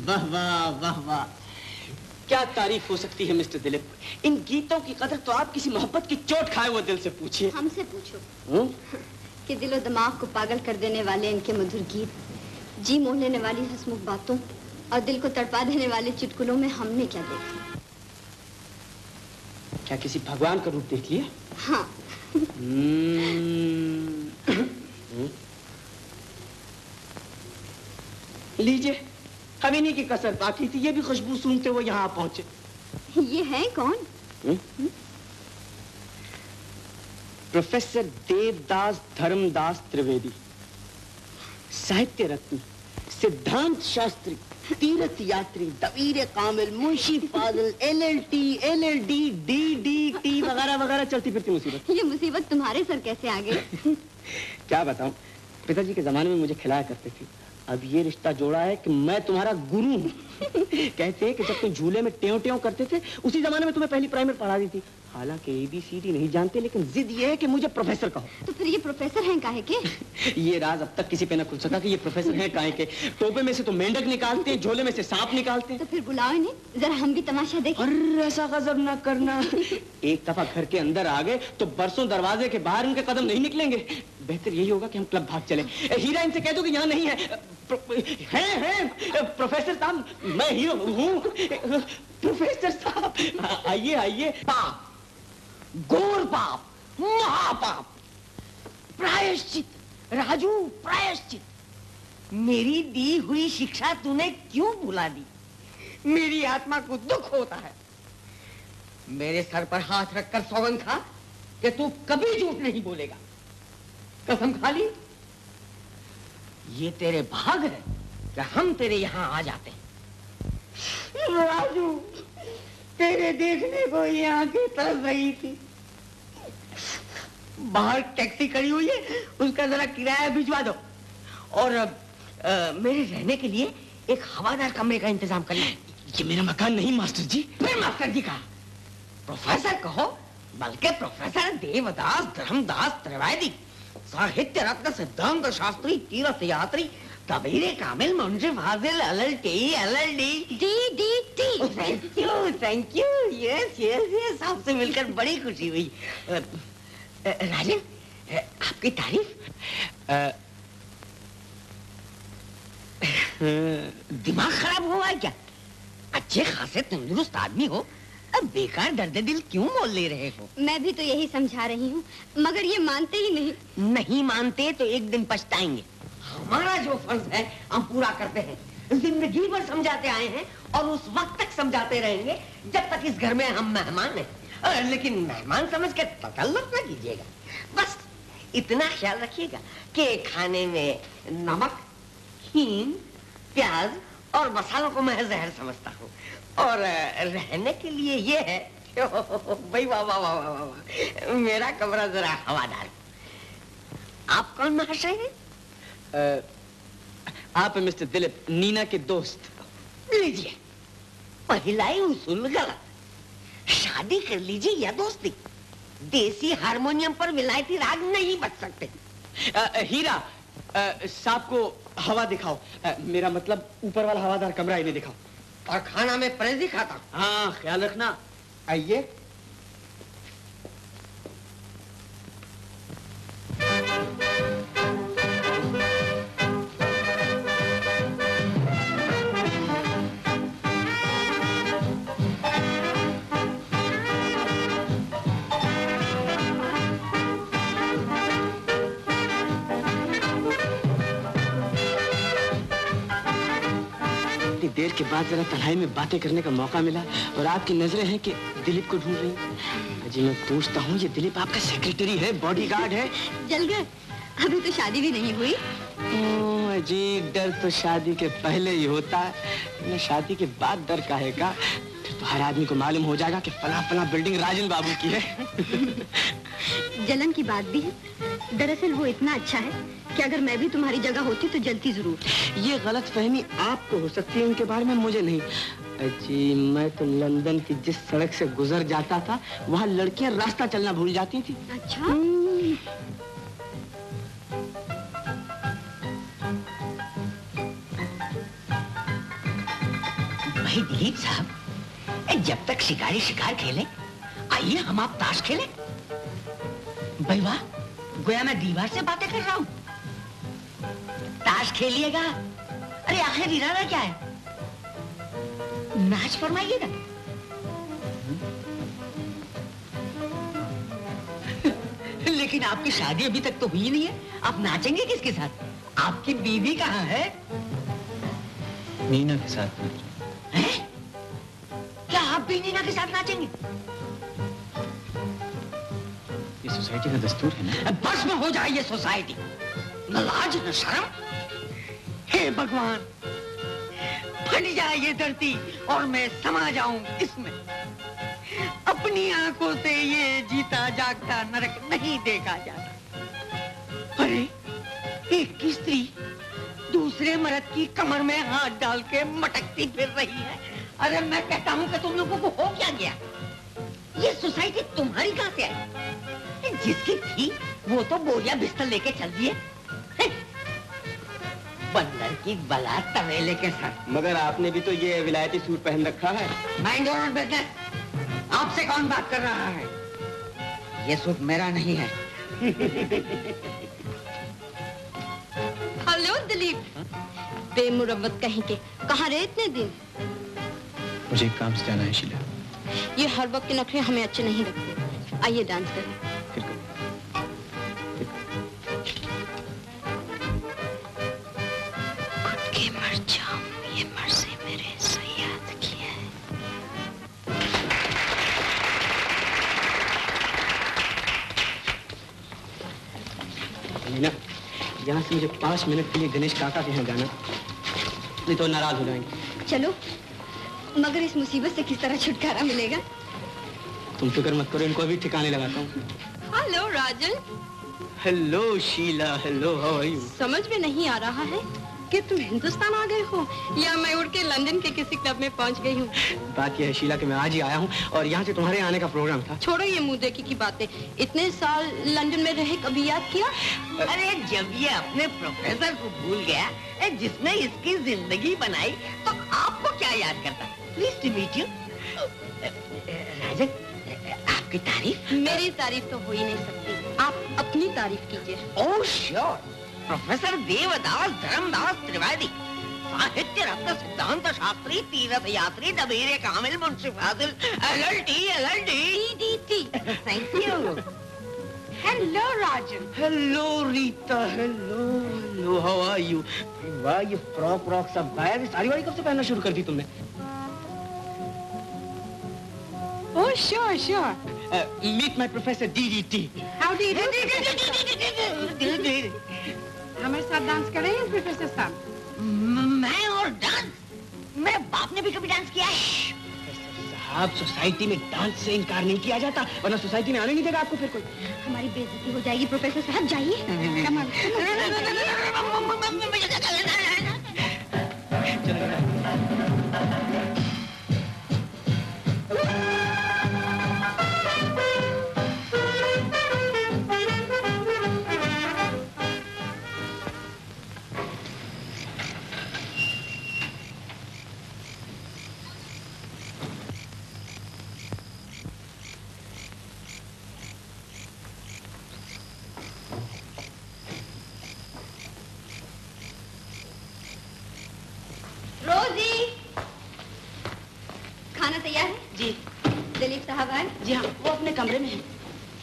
वाह वाह वाह वाह। क्या तारीफ़ हो सकती है मिस्टर दिलीप? इन गीतों की कदर तो आप किसी मोहब्बत की चोट खाए हुए दिल से पूछिए। हमसे पूछो। हम्म? कि दिलो दिमाग को पागल कर देने वाले इनके मधुर गीत जी मोह लेने वाली हंसमुख बातों और दिल को तड़पा देने वाले चुटकुलों में हमने क्या देखा? क्या किसी भगवान का रूप देख लिया? हाँ। हम्म। लीजिए। इन्हीं की कसर बाकी थी ये भी खुशबू सूंघते हुए यहाँ पहुँचे। ये है कौन? प्रोफेसर देवदास धर्मदास त्रिवेदी साहित्य रत्न सिद्धांत शास्त्री तीर्थ यात्री दवीर कामिल मुंशी फाजिल एलएलटी एलएलडी डी टी वगैरह वगैरह चलती फिरती मुसीबत। ये मुसीबत तुम्हारे सर कैसे आ गई? क्या बताऊँ? पिताजी के जमाने में मुझे खिलाया करते थे। अब ये रिश्ता जोड़ा है कि मैं तुम्हारा गुरु हूँ। कहते हैं कि जब तुम झूले में ट्यों ट्यों करते थे उसी जमाने में तुम्हें पहली प्राइमरी पढ़ा दी थी। हालाँकि एबीसीडी नहीं जानते लेकिन जिद ये है कि मुझे प्रोफेसर कहो। तो फिर ये प्रोफेसर हैं काहे के? ये राज अब तक किसी पे ना खुल सका कि ये प्रोफेसर हैं काहे के। टोपे में से तो मेंढक निकालते हैं झोले में से सांप निकालते हैं। तो फिर बुलाओ इन्हें जरा हम भी तमाशा देखें। अरे ऐसा गजब ना करना। एक दफ़ा घर के अंदर आ गए तो बरसों दरवाजे के बाहर उनके कदम नहीं निकलेंगे। बेहतर यही होगा कि हम क्लब भाग चले। ए, हीरा इनसे कह दो कि यहाँ नहीं है। हैं हैं प्रोफेसर साहब मैं हीरो हूँ। प्रोफेसर साहब आइए आइए। घोर पाप, महापाप। प्रायश्चित, राजू, प्रायश्चित। मेरी दी हुई शिक्षा तूने क्यों भुला दी? मेरी आत्मा को दुख होता है। मेरे सर पर हाथ रखकर सौगंध खा कि तू कभी झूठ नहीं बोलेगा। कसम खा ली। ये तेरे भाग है कि हम तेरे यहाँ आ जाते हैं। राजू तेरे देखने को यहाँ की तरफ़ रही थी। बाहर टैक्सी खड़ी हुई है उसका जरा किराया भिजवा दो। और अ, अ, मेरे रहने के लिए एक हवादार कमरे का इंतज़ाम करना ये मेरा मकान नहीं मास्टर जी। फिर मास्टर जी कहा प्रोफेसर कहो बल्कि प्रोफेसर देवदास धर्मदास त्रिवेदी साहित्य रत्न सिद्धांत शास्त्री तीर्थ यात्री कबीरे कामिल मुंशी फाजिल L T L L D D D T thank you thank you yes yes yes आपसे मिलकर बड़ी खुशी हुई। राजन आपकी तारीफ़? दिमाग खराब हुआ है क्या? अच्छे खासे तंदुरुस्त आदमी हो। अब बेकार दर्द दिल क्यों मोल ले रहे हो? मैं भी तो यही समझा रही हूँ मगर ये मानते ही नहीं। नहीं मानते तो एक दिन पछताएँगे। हमारा जो फ़र्ज़ है, हम पूरा करते हैं। ज़िंदगी भर समझाते आए हैं और उस वक्त तक समझाते रहेंगे, जब तक इस घर में हम मेहमान हैं। लेकिन मेहमान समझ के तकल्लुफ न कीजिएगा। बस इतना ख्याल रखिएगा कि खाने में नमक, हींग, प्याज और मसालों को मैं जहर समझता हूँ। और रहने के लिए ये है भाई वाह वाह वाह वाह वाह। मेरा कमरा जरा हवादार। आप कौन महाशय हैं? आप हैं मिस्टर दिलीप नीना के दोस्त। लीजिए। पहला ही उसूल गलत शादी कर लीजिए या दोस्ती। देसी हारमोनियम पर विलायती राग नहीं बच सकते। अ, हीरा साहब को हवा दिखाओ। अ, मेरा मतलब ऊपर वाला हवादार कमरा इन्हें दिखाओ। और खाना में प्रेजी खाता हूँ। हाँ ख्याल रखना। आइए। देर के बाद जरा तन्हाई में बातें करने का मौका मिला और आपकी नज़रें हैं कि दिलीप को ढूंढ रही। जी मैं पूछता हूँ ये दिलीप आपका सेक्रेटरी है बॉडीगार्ड है? जल गए। अभी तो शादी भी नहीं हुई। जी डर तो शादी के पहले ही होता है। शादी के बाद डर काहेगा फिर तो हर आदमी को मालूम हो जाएगा कि फला फला बिल्डिंग राजन बाबू की है। जलन की बात भी है। दरअसल वो इतना अच्छा है कि अगर मैं भी तुम्हारी जगह होती तो जलती ज़रूर। ये गलत फहमी आपको हो सकती है उनके बारे में मुझे नहीं। जी मैं तो लंदन की जिस सड़क से गुजर जाता था वहाँ लड़कियाँ रास्ता चलना भूल जाती थी। अच्छा? भाई दिलीप साहब ए, जब तक शिकारी शिकार खेले आइए हम आप ताश खेलें। भाई वाह गोया मैं दीवार से बातें कर रहा हूँ। ताश खेलिएगा। अरे आखिर इरादा क्या है? नाच फरमाइएगा। लेकिन आपकी शादी अभी तक तो हुई नहीं है। आप नाचेंगे किसके साथ? आपकी बीवी कहाँ है? नीना के साथ हैं? क्या आप भी नीना के साथ नाचेंगे? ये सोसाइटी का दस्तूर है ना? भस्म हो जाए ये सोसाइटी न लाज न शर्म। हे भगवान, फट जाए ये धरती और मैं समा जाऊँ इसमें। अपनी आँखों से ये जीता जागता नरक नहीं देखा जाता। अरे, एक की स्त्री दूसरे मर्द की कमर में हाथ डाल के मटकती फिर रही है। अरे, मैं कहता हूँ कि तुम लोगों को हो क्या गया? ये सोसाइटी तुम्हारी कहाँ से आई? जिसकी थी, वो तो बोरिया बिस्तर लेके चल दिए? बंदर की बला तवेले के साथ। मगर आपने भी तो ये विलायती सूट पहन रखा है। माइंड योर बिज़नेस आपसे कौन बात कर रहा है? ये सूट मेरा नहीं है। हेलो दिलीप। बेमुरवत कहीं के। कहाँ रहे इतने दिन? मुझे काम से जाना है शीला। ये हर वक्त के नखरे हमें अच्छे नहीं लगते। आइए डांस करें। यहाँ से मुझे पाँच मिनट के लिए गणेश काका के यहाँ जाना। नहीं तो नाराज़ हो जाएँगे। चलो मगर इस मुसीबत से किस तरह छुटकारा मिलेगा? तुम फ़िक्र मत करो इनको अभी ठिकाने लगाता हूँ। Hello Rajan. Hello Sheela hello how are you समझ में नहीं आ रहा है। कि तुम हिंदुस्तान आ गए हो? या मैं उड़ के लंदन के किसी क्लब में पहुँच गई हूँ? बात यह है शीला कि मैं आज ही आया हूँ और यहाँ से तुम्हारे आने का प्रोग्राम था। छोड़ो ये मुँह देखी की बातें। इतने साल लंदन में रहे कभी याद किया? अरे जब ये अपने प्रोफेसर को भूल गया जिसने इसकी ज़िंदगी बनाई तो आपको क्या याद करता? Please to meet you Rajan आपकी तारीफ़? मेरी तारीफ़ तो हो ही नहीं सकती। आप अपनी तारीफ़ कीजिए। Oh sure professor Devdas Dharmdas Trivedi साहित्य रत्न सिद्धांत शास्त्री तीर्थ यात्री दबीरे कामिल मुंशी फाजिल LLT LLT thank you hello Rajan hello Rita hello hello how are you वाह ये फ्रॉक फ्रॉक सब गायब। साड़ी वाड़ी कब से पहनना शुरू कर दी तुमने ओह sure sure meet my professor DDT how do you हमारे साथ डांस करेंगे प्रोफेसर साहब मैं और डांस मेरे बाप ने भी कभी डांस किया है साहब सोसाइटी में डांस से इनकार नहीं किया जाता वरना सोसाइटी में आने नहीं देगा आपको फिर कोई हमारी बेइज्जती हो जाएगी प्रोफेसर साहब जाइए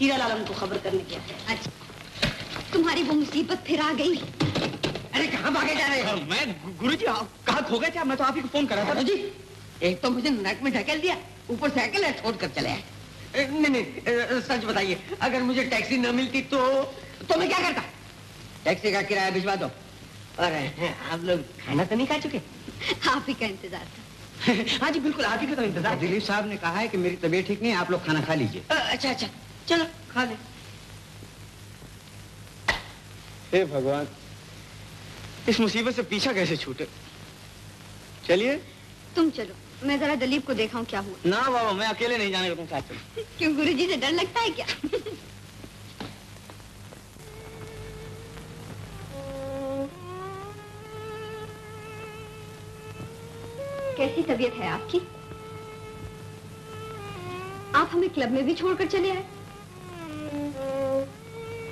हीरा लाल उनको खबर करने गया है अच्छा तुम्हारी वो मुसीबत फिर आ गई। अरे कहाँ भागे जा रहे हो? मैं गुरुजी आप कहाँ खो गए थे? मैं तो आप ही को फ़ोन करा था। जी एक तो मुझे नक में ढकेल दिया ऊपर साइकिल है छोड़ कर चले आए। नहीं नहीं सच बताइए अगर मुझे टैक्सी न मिलती तो तो मैं क्या करता? टैक्सी का किराया भिजवा दो। अरे आप लोग खाना तो नहीं खा चुके? आप ही का इंतज़ार था। हाँ जी बिल्कुल आप ही का तो इंतज़ार। दिलीप साहब ने कहा है कि मेरी तबीयत ठीक नहीं है आप लोग खाना खा लीजिए। अच्छा अच्छा। चलो खा ले। हे भगवान इस मुसीबत से पीछा कैसे छूटे? चलिए। तुम चलो मैं जरा दलीप को देखाऊं क्या हुआ। ना बाबा मैं अकेले नहीं जाने का तुम साथ चलो क्यों गुरुजी से डर लगता है क्या? कैसी तबीयत है आपकी? आप हमें क्लब में भी छोड़कर चले आए।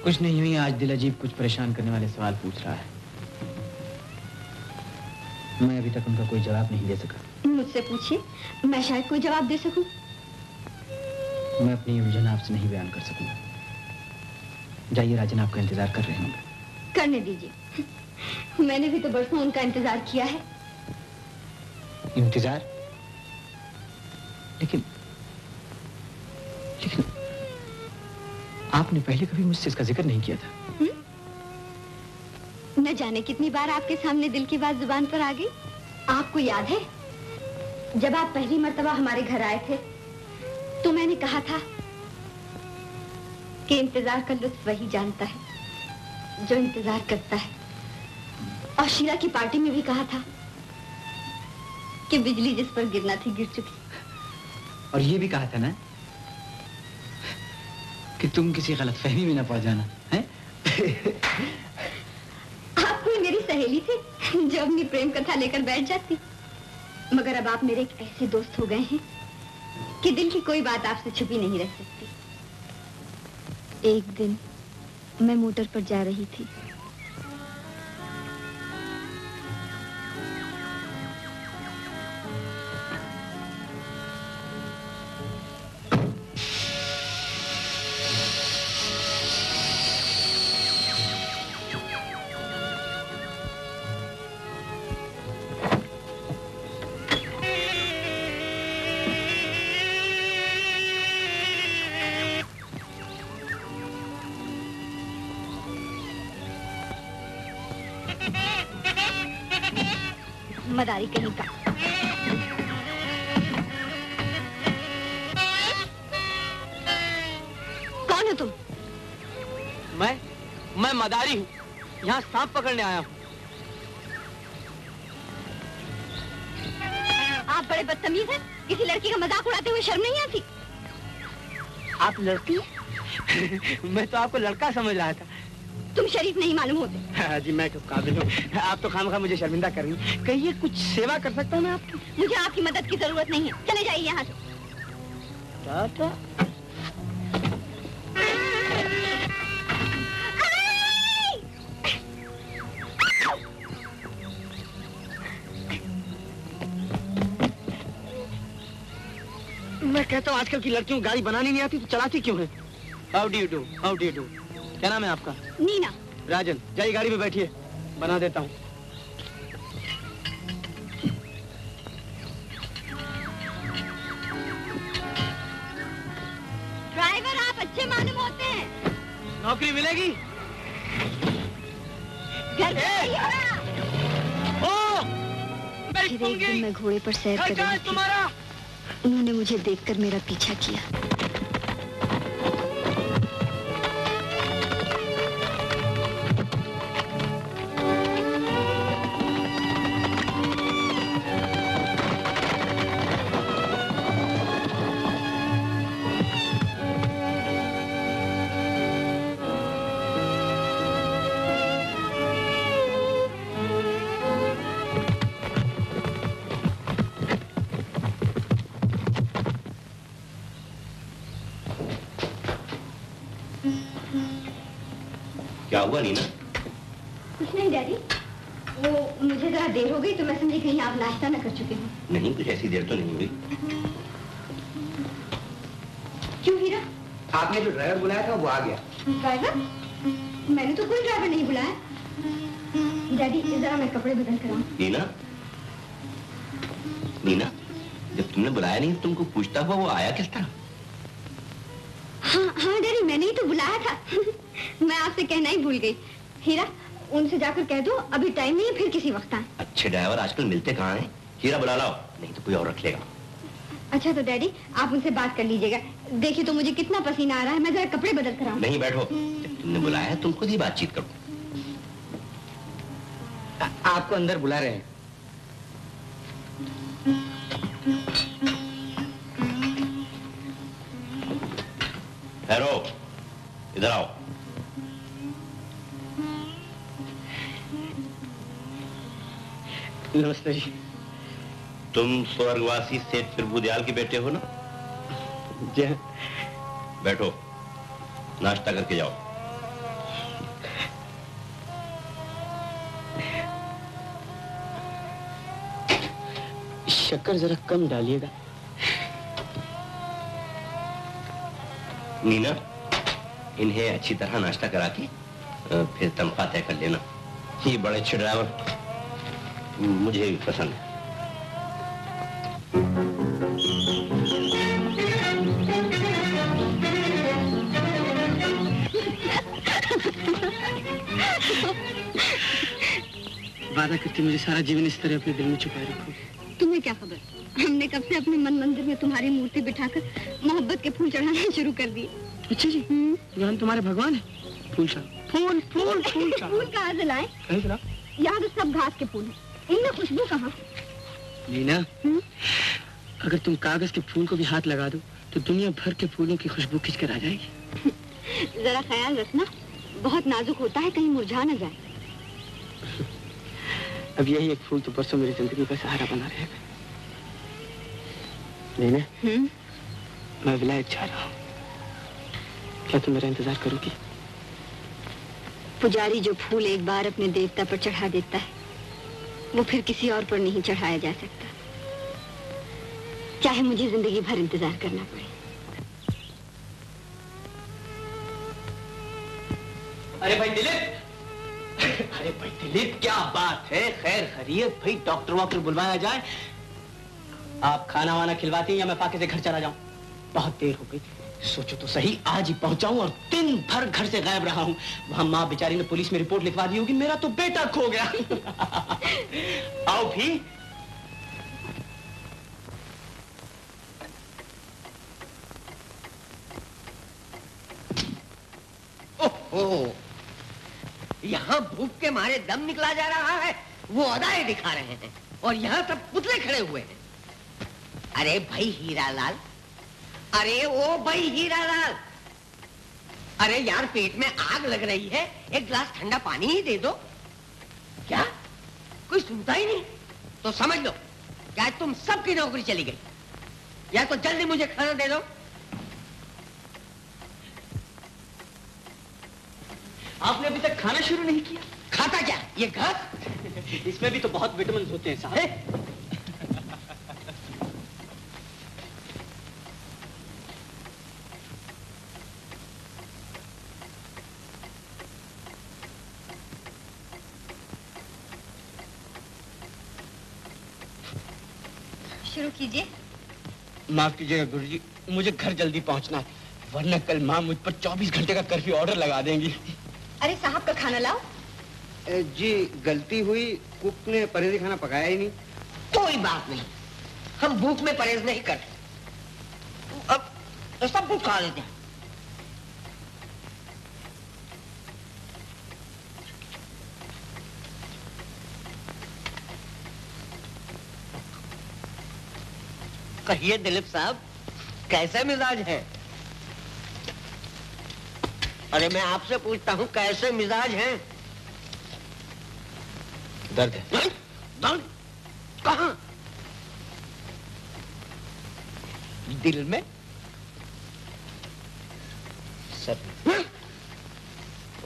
कुछ नहीं हुई आज दिल अजीब कुछ परेशान करने वाले सवाल पूछ रहा है। मैं अभी तक उनका कोई जवाब नहीं दे सका। मुझसे पूछिए मैं शायद कोई जवाब दे सकूँ। मैं अपनी उलझन आपसे नहीं बयान कर सकूँगा जाइए राजन आपका इंतज़ार कर रहे होंगे। करने दीजिए। मैंने भी तो बरसों उनका इंतज़ार किया है। इंतज़ार? लेकिन लेकिन आपने पहले कभी मुझसे इसका ज़िक्र नहीं किया था। न जाने कितनी बार आपके सामने दिल की बात ज़ुबान पर आ गई। आपको याद है? जब आप पहली मर्तबा हमारे घर आए थे तो मैंने कहा था कि इंतज़ार का लुत्फ वही जानता है जो इंतज़ार करता है। और शीला की पार्टी में भी कहा था कि बिजली जिस पर गिरना थी गिर चुकी। और ये भी कहा था ना कि तुम किसी गलत फहमी में ना पड़ जाना, है? आप कोई मेरी सहेली थी, जो अपनी प्रेम कथा लेकर बैठ जाती। मगर अब आप मेरे एक ऐसे दोस्त हो गए हैं, कि दिल की कोई बात आपसे छुपी नहीं रह सकती। एक दिन मैं मोटर पर जा रही थी। सांप पकड़ने आया हूँ। आप बड़े बदतमीज हैं। किसी लड़की का मज़ाक उड़ाते हुए शर्म नहीं आती? आप लड़की मैं तो आपको लड़का समझ रहा था। तुम शरीफ नहीं मालूम होते। हाँ जी मैं तो काबिल हूँ? आप तो खाम खा मुझे शर्मिंदा कर रही हूँ। कहिए कुछ सेवा कर सकता हूँ मैं आपकी? मुझे आपकी मदद की ज़रूरत नहीं है। चले जाइए यहाँ से। मैं कहता हूँ आजकल की लड़कियों को गाड़ी बनानी नहीं आती तो चलाती क्यों है? How do you do how do you do क्या नाम है आपका? नीना। राजन जाइए गाड़ी में बैठिए। बना देता हूँ। ड्राइवर आप अच्छे मालूम होते हैं। नौकरी मिलेगी? मैं घोड़े पर सैर कर तुम्हारा? उन्होंने मुझे देखकर मेरा पीछा किया। भूल गई। हीरा उनसे जाकर कह दो अभी टाइम नहीं है फिर किसी वक्त आए। अच्छे ड्राइवर आजकल मिलते कहाँ हैं? हीरा बुला लाओ नहीं तो कोई और रख लेगा। अच्छा तो डैडी आप उनसे बात कर लीजिएगा। देखिए तो मुझे कितना पसीना आ रहा है मैं जरा कपड़े बदल कर आऊँ। नहीं बैठो। जब तुमने बुलाया है तुम खुद ही बातचीत करो। आपको अंदर बुला रहे हैं। इधर आओ। नमस्ते जी। तुम स्वर्गवासी सेठ फिर के बेटे हो ना? जी। बैठो नाश्ता करके जाओ। शक्कर जरा कम डालिएगा। नीना इन्हें अच्छी तरह नाश्ता करा के फिर तनख्वाह तय कर लेना। ये बड़े अच्छे ड्राइवर मुझे भी पसंद है। वादा करती मुझे सारा जीवन इस तरह अपने दिल में छुपाए रखो। तुम्हें क्या खबर? हमने कब से अपने मन मंदिर में तुम्हारी मूर्ति बिठाकर मोहब्बत के फूल चढ़ाना शुरू कर दिए। अच्छा जी तो हम तुम्हारे भगवान है फूल चढ़ाओ। फूल फूल फूल फूल कहाँ से लाए यहाँ तो सब घास के फूल हैं। इनमें खुशबू कहाँ? नीना अगर तुम कागज़ के फूल को भी हाथ लगा दो तो दुनिया भर के फूलों की खुशबू खिंच कर आ जाएगी। जरा ख्याल रखना बहुत नाजुक होता है कहीं मुरझा न जाए। अब यही एक फूल तो परसों मेरी ज़िंदगी का सहारा बना रहेगा। नीना हम्म? मैं विलायत जा रहा हूँ। क्या तुम मेरा इंतज़ार करोगी? पुजारी जो फूल एक बार अपने देवता पर चढ़ा देता है वो फिर किसी और पर नहीं चढ़ाया जा सकता। चाहे मुझे ज़िंदगी भर इंतज़ार करना पड़े। अरे भाई दिलीप! अरे भाई दिलीप, क्या बात है? खैर, खैरियत। भाई डॉक्टर वॉक्टर बुलवाया जाए। आप खाना वाना खिलवाती हैं या मैं पाके से घर चला जाऊँ? बहुत देर हो गई सोचो तो सही, आज ही पहुंचाऊं और दिन भर घर से गायब रहा हूँ। वहाँ माँ बेचारी ने पुलिस में रिपोर्ट लिखवा दी होगी, मेरा तो बेटा खो गया। आओ भी। ओहो, यहाँ भूख के मारे दम निकला जा रहा है, वो अदाएँ दिखा रहे हैं और यहाँ सब पुतले खड़े हुए हैं। अरे भाई हीरालाल अरे ओ भाई हीरालाल अरे यार, पेट में आग लग रही है। एक गिलास ठंडा पानी ही दे दो। क्या? कोई सुनता ही नहीं? तो समझ लो, क्या तुम सबकी नौकरी चली गई। या तो जल्दी मुझे खाना दे दो। आपने अभी तक खाना शुरू नहीं किया? खाता क्या? ये घास? इसमें भी तो बहुत विटामिन होते हैं, साहब। कीजिए। माफ़ कीजिएगा गुरु जी मुझे घर जल्दी पहुँचना है वरना कल माँ मुझ पर 24 घंटे का कर्फ्यू ऑर्डर लगा देंगी। अरे साहब का खाना लाओ। जी गलती हुई कुक ने परहेजी खाना पकाया ही नहीं। कोई बात नहीं हम भूख में परहेज नहीं करते अब तो सब कुछ खा लेते हैं। कहिए दिलीप साहब कैसे मिजाज है? अरे मैं आपसे पूछता हूँ कैसे मिजाज हैं? दर्द है। दर्द? कहा? दिल में? सर।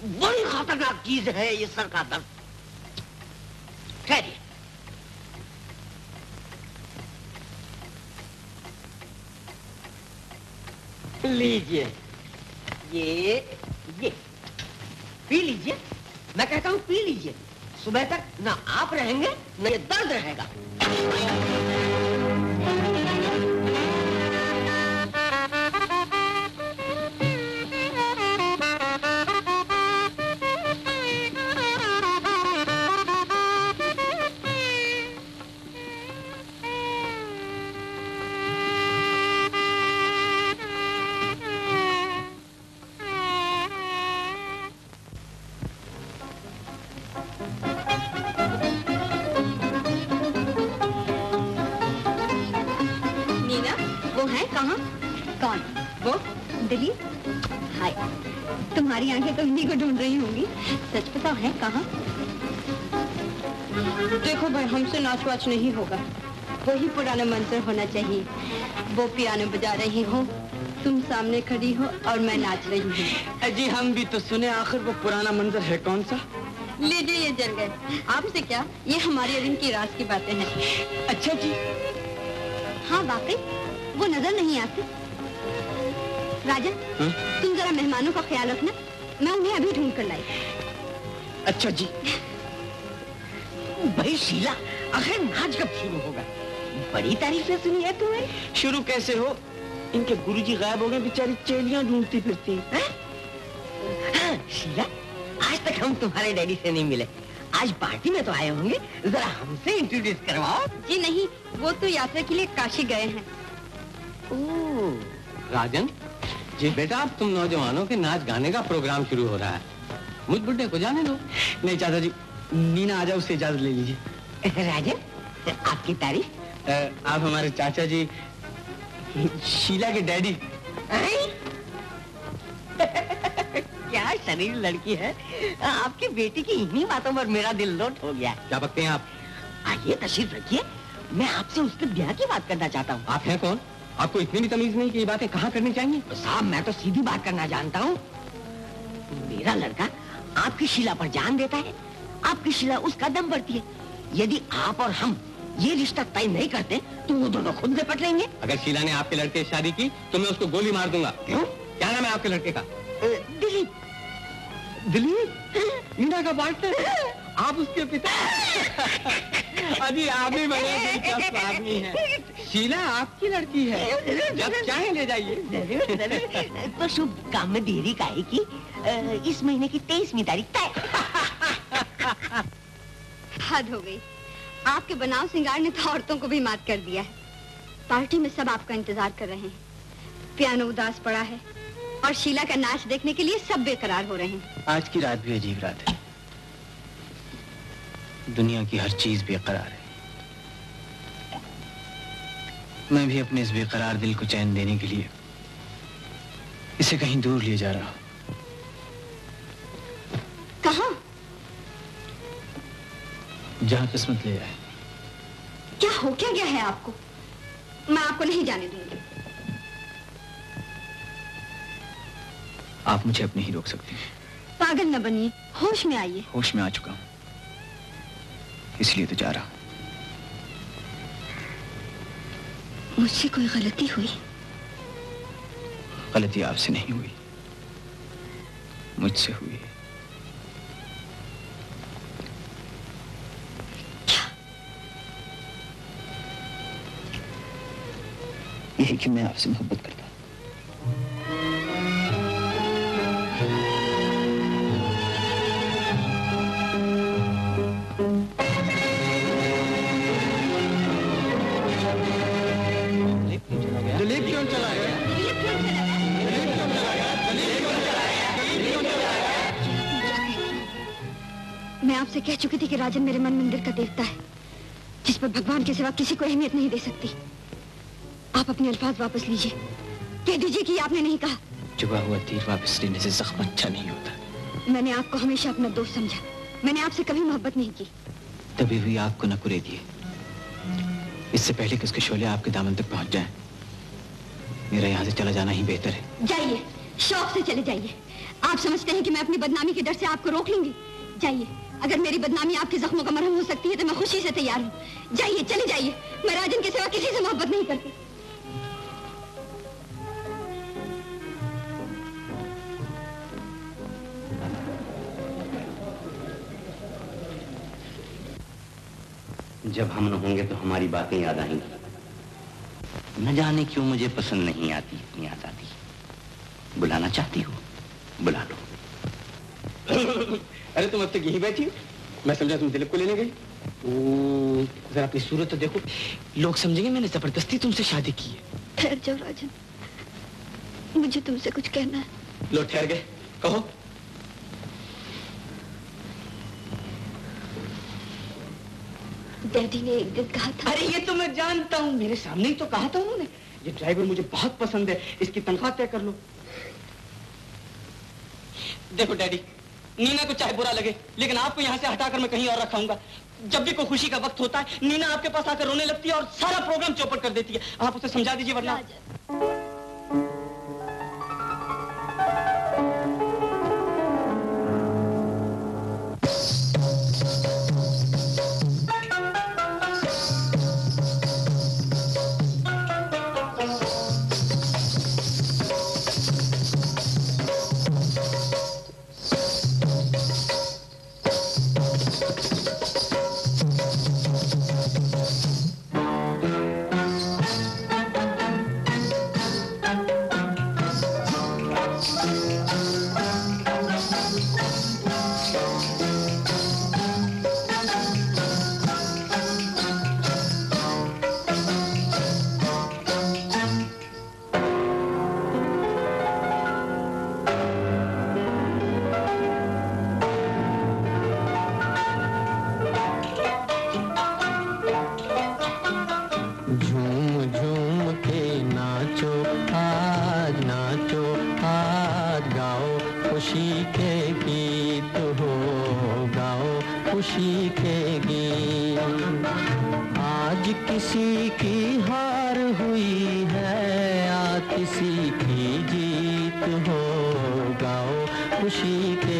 बड़ी खतरनाक चीज़ है ये सर का दर्द। ठहरिए लीजिए। ये ये। पी लीजिए। मैं कहता हूँ पी लीजिए। सुबह तक ना आप रहेंगे, न ये दर्द रहेगा। है? कहाँ? देखो भाई हमसे नाच वाच नहीं होगा। वही पुराना मंत्र होना चाहिए। वो पियानो बजा रही हो तुम सामने खड़ी हो और मैं नाच रही हूँ। अजी हम भी तो सुने आखिर वो पुराना मंजर है कौन सा? लीजिए ये जल गए आपसे क्या? ये हमारी और इनकी राज की बातें हैं। अच्छा जी। हाँ वाकई? वो नज़र नहीं आते। राजा हाँ? तुम जरा मेहमानों का ख्याल रखना। मैं उन्हें अभी ढूंढ कर लाई। अच्छा जी। भाई शीला आखिर नाच कब शुरू होगा? बड़ी तारीफें सुनी है तुम्हें शुरू कैसे हो? इनके गुरुजी गायब हो गए बेचारी चेलियाँ ढूंढती फिरती। हाँ, शीला आज तक हम तुम्हारे डैडी से नहीं मिले। आज पार्टी में तो आए होंगे। जरा हमसे इंट्रोड्यूस करवाओ। जी नहीं वो तो यात्रा के लिए काशी गए हैं। राजन जी बेटा अब तुम नौजवानों के नाच गाने का प्रोग्राम शुरू हो रहा है। मुझ बुढ़े को जाने दो। नहीं चाचा जी नीना आ जाओ उससे इजाज़त ले लीजिए। राजन आपकी तारीफ़? आप हमारे चाचा जी शीला के डैडी। क्या शरीर लड़की है। आपकी बेटी की इन्हीं बातों पर मेरा दिल लोट हो गया क्या बकते हैं आप? आइए तशरीफ़ रखिए। मैं आपसे उसके ब्याह की बात करना चाहता हूँ। आप हैं कौन? आपको इतनी भी तमीज नहीं कि ये बातें कहाँ करनी चाहिए? साहब मैं तो सीधी बात करना जानता हूँ। मेरा लड़का आपकी शिला पर जान देता है आपकी शिला उसका दम बढ़ती है। यदि आप और हम ये रिश्ता तय नहीं करते तो वो दोनों खुद निपट लेंगे। अगर शीला ने आपके लड़के से शादी की तो मैं उसको गोली मार दूँगा। क्यों? क्या नाम है आपके लड़के का? दिलीप। दिलीप? मीना का पार्टनर आप उसके पिता? अजी आप भी बड़े दिलचस्प आदमी हैं। शीला आपकी लड़की है। जब चाहे ले जाइए। तो शुभ काम में देरी की? अ, इस महीने की तेईसवीं तारीख तय। हद हो गई। आपके बनाव सिंगार ने तो औरतों को भी मात कर दिया है। पार्टी में सब आपका इंतज़ार कर रहे हैं। पियानो उदास पड़ा है और शीला का नाच देखने के लिए सब बेकरार हो रहे हैं। आज की रात भी अजीब रात है। दुनिया की हर चीज़ बेकरार है। मैं भी अपने इस बेकरार दिल को चैन देने के लिए इसे कहीं दूर ले जा रहा हूँ। कहा? जहाँ किस्मत ले जाए क्या हो क्या गया है आपको? मैं आपको नहीं जाने दूँगी। आप मुझे अब नहीं रोक सकती पागल न बनिए होश में आइए। होश में आ चुका हूँ। इसलिए तो जा रहा हूँ। मुझसे कोई गलती हुई? गलती आपसे नहीं हुई। मुझसे हुई। यही कि मैं आपसे मोहब्बत करता हूँ। मैं आपसे कह चुकी थी कि राजन मेरे मन मंदिर का देवता है, जिस पर भगवान के सिवा किसी को अहमियत नहीं दे सकती आप अपने अल्फाज वापस लीजिए। कह दीजिए कि आपने नहीं कहा। चुभा हुआ तीर वापस लेने से जख्म अच्छा नहीं होता। मैंने आपको हमेशा अपना दोस्त समझा। मैंने आपसे कभी मोहब्बत नहीं की। तभी हुई आपको न कुरे दिए इससे पहले कि उसके शोले आपके दामन तक पहुँच जाएँ, मेरा यहाँ से चला जाना ही बेहतर है। जाइए शौक से चले जाइए। आप समझते हैं कि मैं अपनी बदनामी के डर से आपको रोक लूँगी। जाइए अगर मेरी बदनामी आपके जख्मों का मरहम हो सकती है तो मैं खुशी से तैयार हूँ। जाइए चले जाइए। मैं राजन के सिवा किसी से मोहब्बत नहीं करती। जब हम न होंगे तो हमारी बातें याद आएँगी। न जाने क्यों मुझे पसंद नहीं आती इतनी याद आती। बुलाना चाहती हो बुला लो। अरे तुम अब तक यही बैठी हो? मैं समझा तुम दिलीप को लेने गई। ओ, जरा अपनी सूरत तो देखो। लोग समझेंगे मैंने ज़बरदस्ती तुमसे शादी की है। ठहर जाओ राजन। मुझे तुमसे कुछ कहना है। लो ठहर गए। कहो। डैडी ने एक दिन कहा था। अरे ये तो मैं जानता हूँ। मेरे सामने ही तो कहा था उन्होंने। ये ड्राइवर मुझे बहुत पसंद है। इसकी तनख्वाह तय कर लो। देखो डैडी नीना को चाहे बुरा लगे लेकिन आपको यहाँ से हटाकर मैं कहीं और रखाऊँगा। जब भी कोई खुशी का वक्त होता है नीना आपके पास आकर रोने लगती है और सारा प्रोग्राम चौपट कर देती है। आप उसे समझा दीजिए वरना खुशी के गीत हो, गाओ खुशी के गीत। आज किसी की हार हुई है, आज किसी की जीत हो, गाओ खुशी के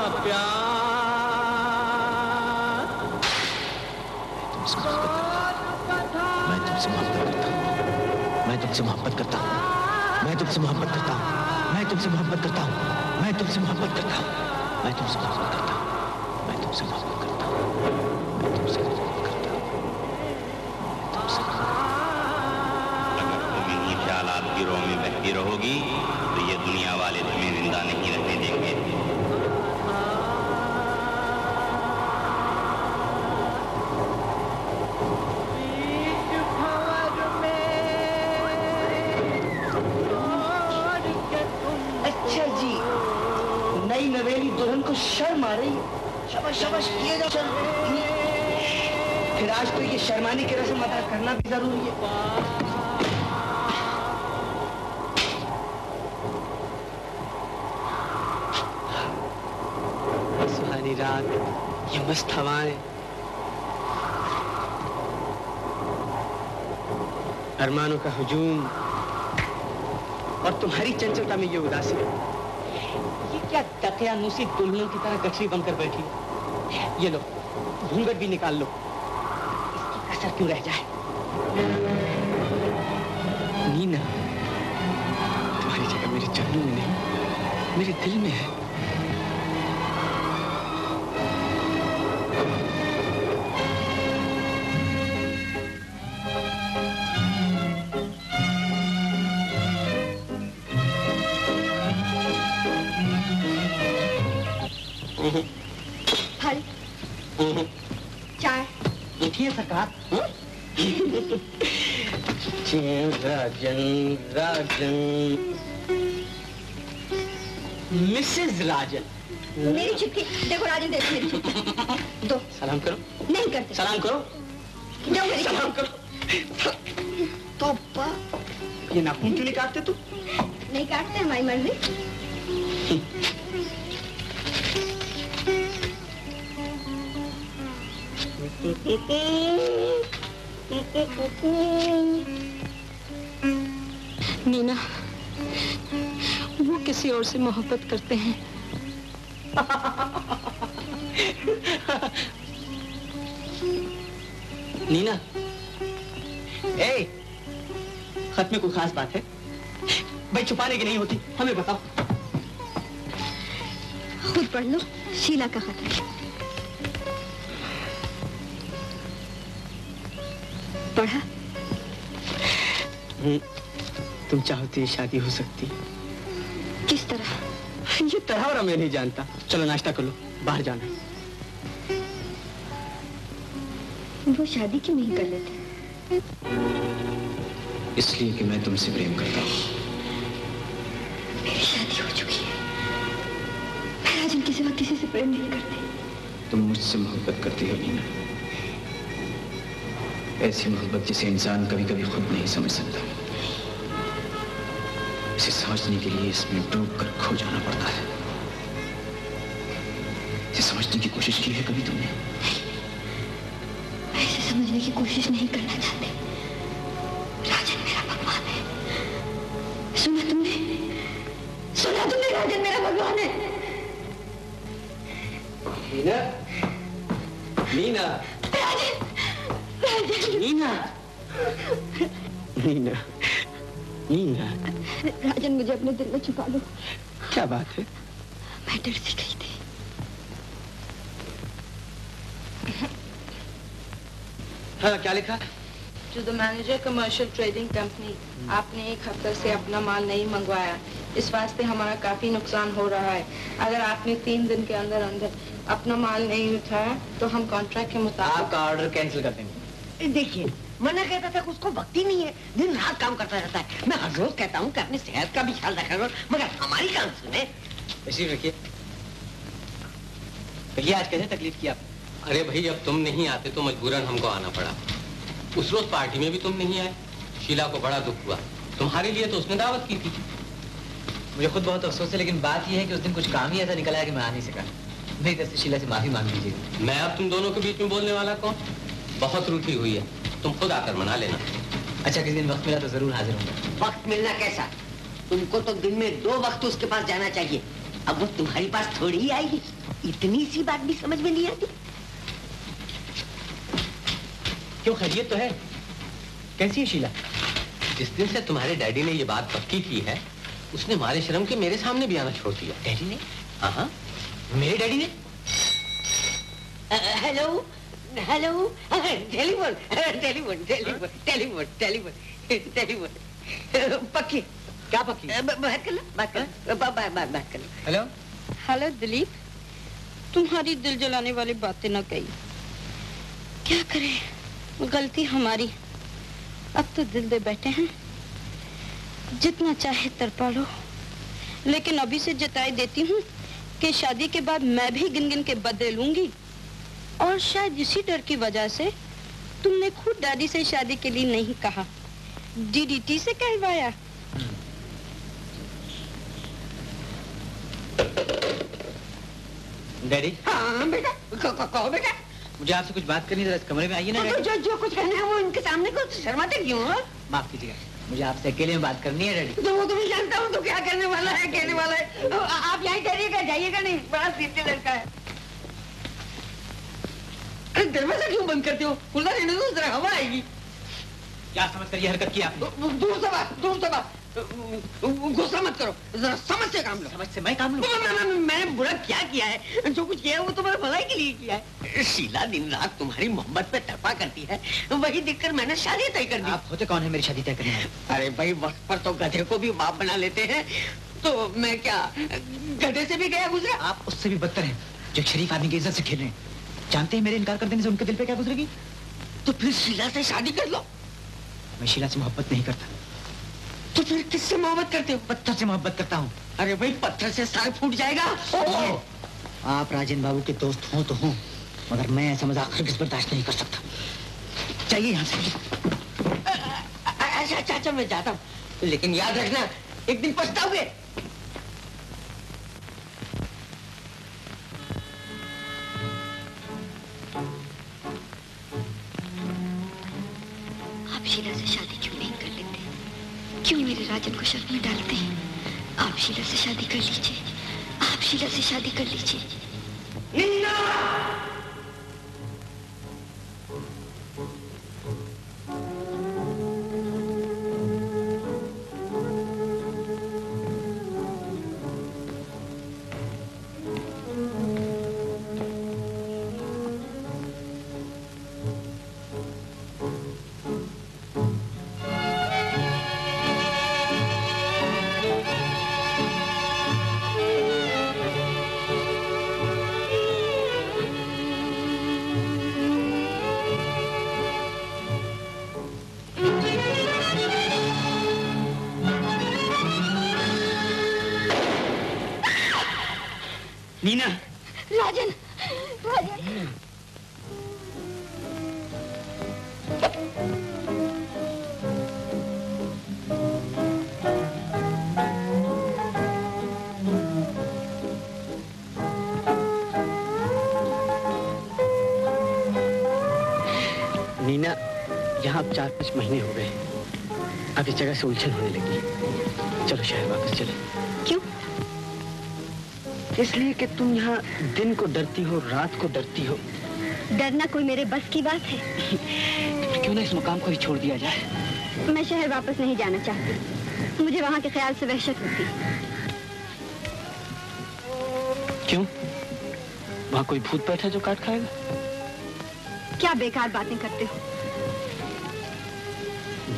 का प्यार मैं तुमसे मोहब्बत करता हूँ मैं तुमसे मोहब्बत करता हूँ मैं तुमसे मोहब्बत करता हूँ मैं तुमसे मोहब्बत करता हूँ मैं तुमसे मोहब्बत करता हूँ मैं तुमसे मोहब्बत करता हूँ मैं तुमसे मोहब्बत करता हूँ मैं तुमसे मोहब्बत करता हूँ अगर तुम इन्हीं ख्यालात की रोह में बहती रहोगी शर्माने की रस्म अदा करना भी ज़रूरी है। सुहानी रात ये मस्त हवाएँ अरमानों का हुजूम और तुम्हारी चंचलता में ये उदासी। ये क्या दकियानुसी दुल्हनों की तरह गठरी बनकर बैठी है? ये लो घूंघट भी निकाल लो। क्यों रह जाए? नीना तुम्हारी जगह मेरे चरणों में नहीं मेरे दिल में है। राजन। राजन मिसेस राजन मेरी चुटकी देखो राजन देखो मेरी दो। सलाम करो। नहीं करते। सलाम करो। दो मेरी सलाम करो। तो ये नाखून क्यों नहीं काटते तू? नहीं काटते हमारी मर्ज़ी। नीना किसी और से मोहब्बत करते हैं। नीना ए खत में कोई खास बात है? भाई छुपाने की नहीं होती हमें बताओ। खुद पढ़ लो शीला का खत है। पढ़ा? हम्म, तुम चाहती शादी हो सकती। तरह तरह और मैं नहीं जानता। चलो नाश्ता कर लो बाहर जाना। है। वो शादी क्यों नहीं कर लेते? इसलिए कि मैं तुमसे प्रेम करता हूँ। मेरी शादी हो चुकी है। मैं राजन के सिवा किसी से प्रेम नहीं करती। तुम मुझसे मोहब्बत करती हो नीना ऐसी मोहब्बत जिसे इंसान कभी कभी खुद नहीं समझ सकता। इसे समझने के लिए इसमें डूब कर खो जाना पड़ता है। समझने की कोशिश की है कभी तुमने? ऐसे समझने की कोशिश नहीं करना चाहती। लिखा To the manager commercial trading company, आपने एक हफ़्ते से अपना माल नहीं मंगवाया। इस वास्ते हमारा काफ़ी नुकसान हो रहा है। अगर आपने तीन दिन के अंदर अंदर अपना माल नहीं उठाया तो हम कॉन्ट्रैक्ट के मुताबिक आपका ऑर्डर कैंसिल कर देंगे। देखिए मना कहता था कि उसको वक्त ही नहीं है। दिन रात काम करता रहता है। मैं हर रोज कहता हूँ कि अपनी सेहत का भी ख्याल रखा करो मगर हमारी काम सुने। रखिए। भैया आज कैसे तकलीफ़ की आप अरे भाई अब तुम नहीं आते तो मजबूरन हमको आना पड़ा। उस रोज पार्टी में भी तुम नहीं आए। शीला को बड़ा दुख हुआ। तुम्हारे लिए तो उसने दावत की थी। मुझे खुद बहुत अफसोस है लेकिन बात यह है कि उस दिन कुछ काम ही ऐसा निकला है कि मैं आ नहीं सका। मेरी तरफ़ से शीला से माफ़ी मांग लीजिए। मैं अब तुम दोनों के बीच में बोलने वाला कौन? बहुत रूठी हुई है। तुम खुद आकर मना लेना। अच्छा किसी दिन वक्त मिला तो ज़रूर हाजिर होंगे। वक्त मिलना कैसा? तुमको तो दिन में दो वक्त उसके पास जाना चाहिए। अब वो तुम्हारे पास थोड़ी ही आएगी। इतनी सी बात भी समझ में नहीं आती। क्यों खैरियत तो है? कैसी है शीला? जिस दिन से तुम्हारे डैडी ने ये बात पक्की की है उसने मारे शर्म के मेरे सामने भी आना छोड़ दिया। डैडी ने? हाँ। हाँ मेरे डैडी ने? Hello hello telephone telephone telephone telephone telephone telephone. पक्की? क्या पक्की? बात कर लो बात कर बा- बात कर लो। हेलो? हेलो दिलीप। तुम्हारी दिल जलाने वाली बातें ना कही। क्या करें? गलती हमारी। अब तो दिल दे बैठे हैं। जितना चाहे तरपा लो। लेकिन अभी से जताई देती हूँ कि शादी के बाद मैं भी गिन गिन के बदले लूँगी। और शायद इसी डर की वजह से तुमने खुद दादी से शादी के लिए नहीं कहा। डीडीटी से कहवाया। डैडी? हाँ बेटा। कहो बेटा? मुझे आपसे कुछ बात करनी है जरा इस कमरे में आइए ना तो जो जो कुछ कहना है वो इनके सामने को शर्माते क्यों हो? माफ़ कीजिएगा मुझे आपसे अकेले में बात करनी है डैडी तो वो तो मैं जानता हूँ तो क्या करने वाला है कहने वाला है। आ- आप यहीं करिएगा जाइएगा नहीं बड़ा सीधे लड़का है। अरे दरवाज़ा क्यों बंद करते हो? खुला रहने दो जरा हवा आएगी। क्या समझ कर ये हरकत की आपने? दूर से बात दूर से बात गुस्सा मत करो। जरा समझ से काम लो। समझ से मैं काम लूँ? मैं- मैं- मैं- मैंने बुरा क्या किया है? जो कुछ किया है वो तुम्हारे भलाई के लिए किया है। शीला दिन रात तुम्हारी मोहब्बत पे तड़पा करती है। वही देखकर मैंने शादी तय कर दी। आप होते कौन है मेरी शादी तय करने अरे भाई वक्त पर तो गधे को भी बाप बना लेते हैं। तो मैं क्या गधे से भी गया गुजरा? आप उससे भी बदतर हैं जो शरीफ आदमी की इज़्ज़त से खेल रहे हैं। जानते हैं मेरे इनकार कर देने से उनके दिल पे क्या गुजरेगी? तो फिर शीला से शादी कर लो। मैं शीला से मोहब्बत नहीं करता। तो फिर किससे मोहब्बत करते हो? पत्थर से मोहब्बत करता हूँ। अरे भाई पत्थर से सर फूट जाएगा। आप राजेंद्र बाबू के दोस्त हो तो हो मगर मैं ऐसा मज़ाक हरगिज बर्दाश्त नहीं कर सकता। चाहिए यहाँ से। अच्छा अच्छा अच्छा मैं जाता हूँ। लेकिन याद रखना एक दिन पछताओगे। आप शीला से शादी क्यों क्यों मेरे राजन को शर्त में डालते? हैं आप शीला से शादी कर लीजिए। आप शीला से शादी कर लीजिए। जगह से उलझन होने लगी। चलो शहर वापस चले। क्यों? इसलिए कि तुम यहाँ दिन को डरती हो रात को डरती हो। डरना कोई मेरे बस की बात है। तो क्यों ना इस मुकाम को ही छोड़ दिया जाए? मैं शहर वापस नहीं जाना चाहती। मुझे वहाँ के ख्याल से वहशत होती। क्यों? वहाँ कोई भूत बैठा जो काट खाएगा? क्या बेकार बातें करते हो।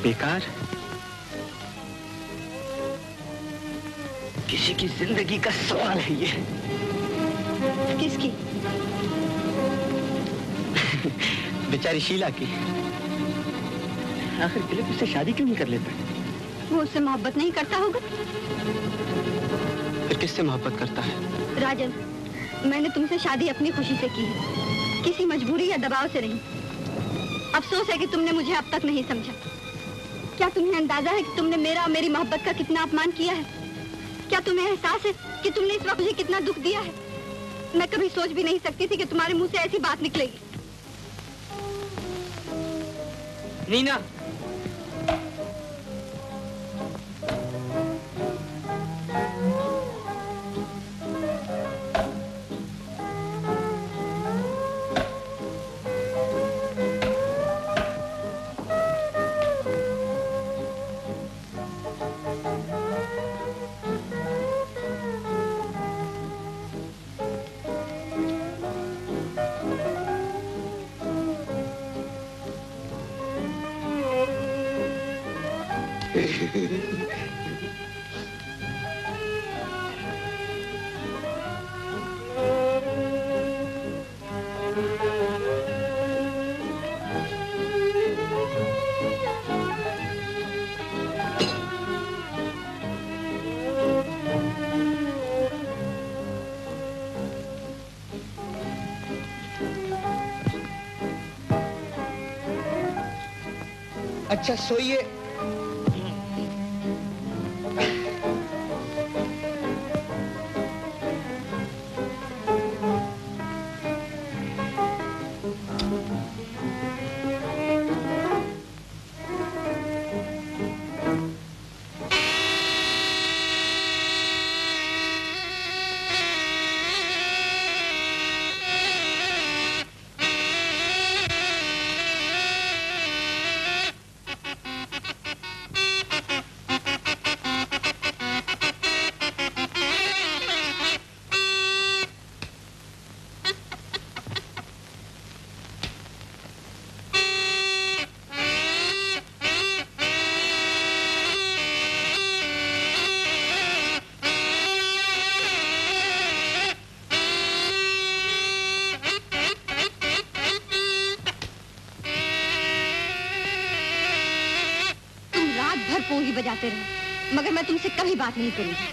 बेकार? किसी की ज़िंदगी का सवाल है ये। किसकी? बेचारी शीला की। आखिर दिलीप उससे शादी क्यों नहीं कर लेता? वो उससे मोहब्बत नहीं करता होगा? फिर किससे मोहब्बत करता है? राजन मैंने तुमसे शादी अपनी खुशी से की है। किसी मजबूरी या दबाव से नहीं। अफसोस है कि तुमने मुझे अब तक नहीं समझा। क्या तुम्हें अंदाज़ा है कि तुमने मेरा और मेरी मोहब्बत का कितना अपमान किया है? क्या तुम्हें एहसास है कि तुमने इस वक्त मुझे कितना दुख दिया है? मैं कभी सोच भी नहीं सकती थी कि तुम्हारे मुँह से ऐसी बात निकलेगी। नीना अच्छा सोइए कभी बात नहीं करूँगी।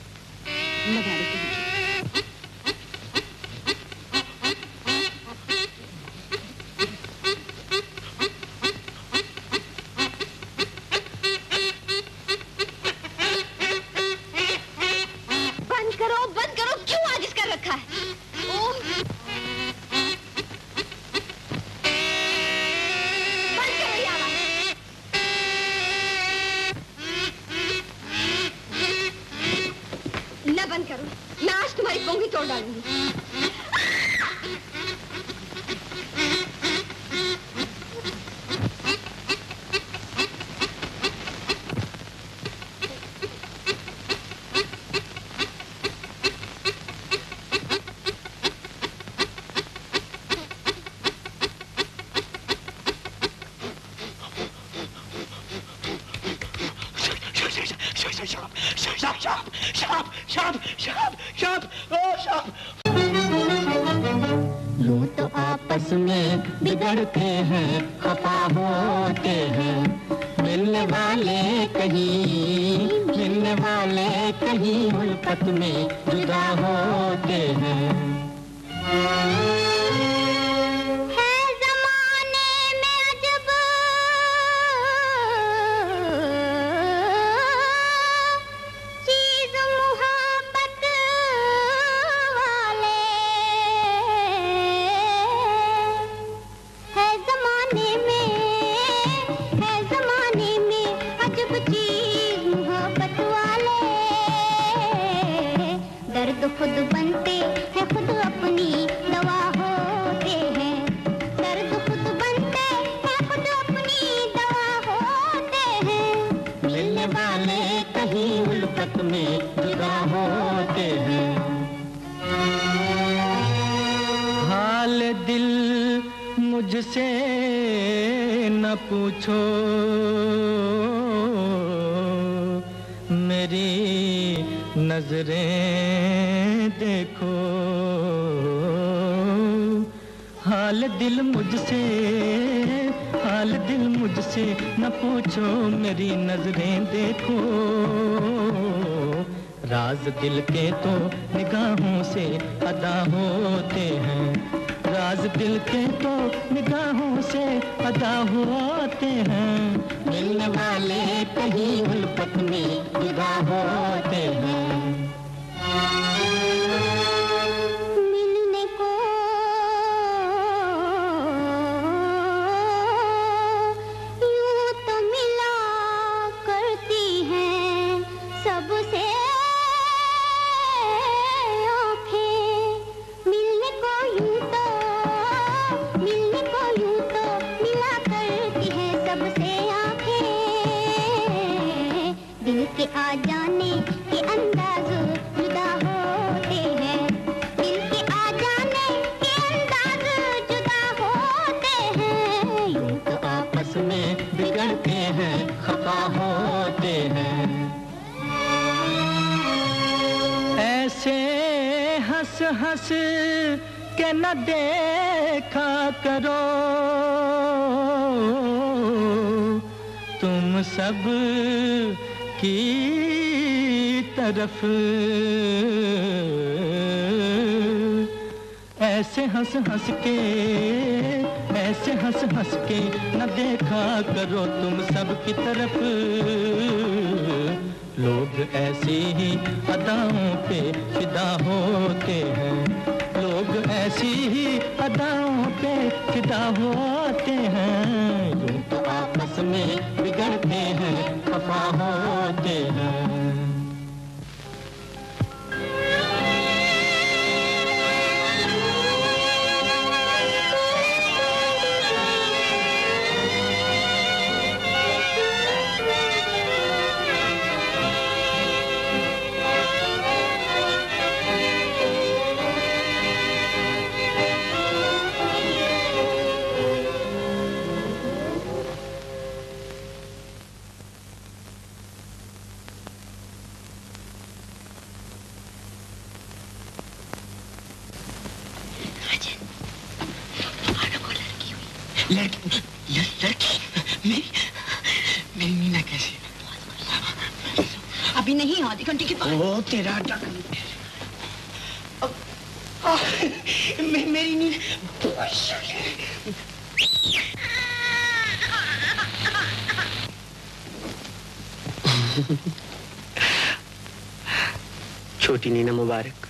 छोटी नीना मुबारक।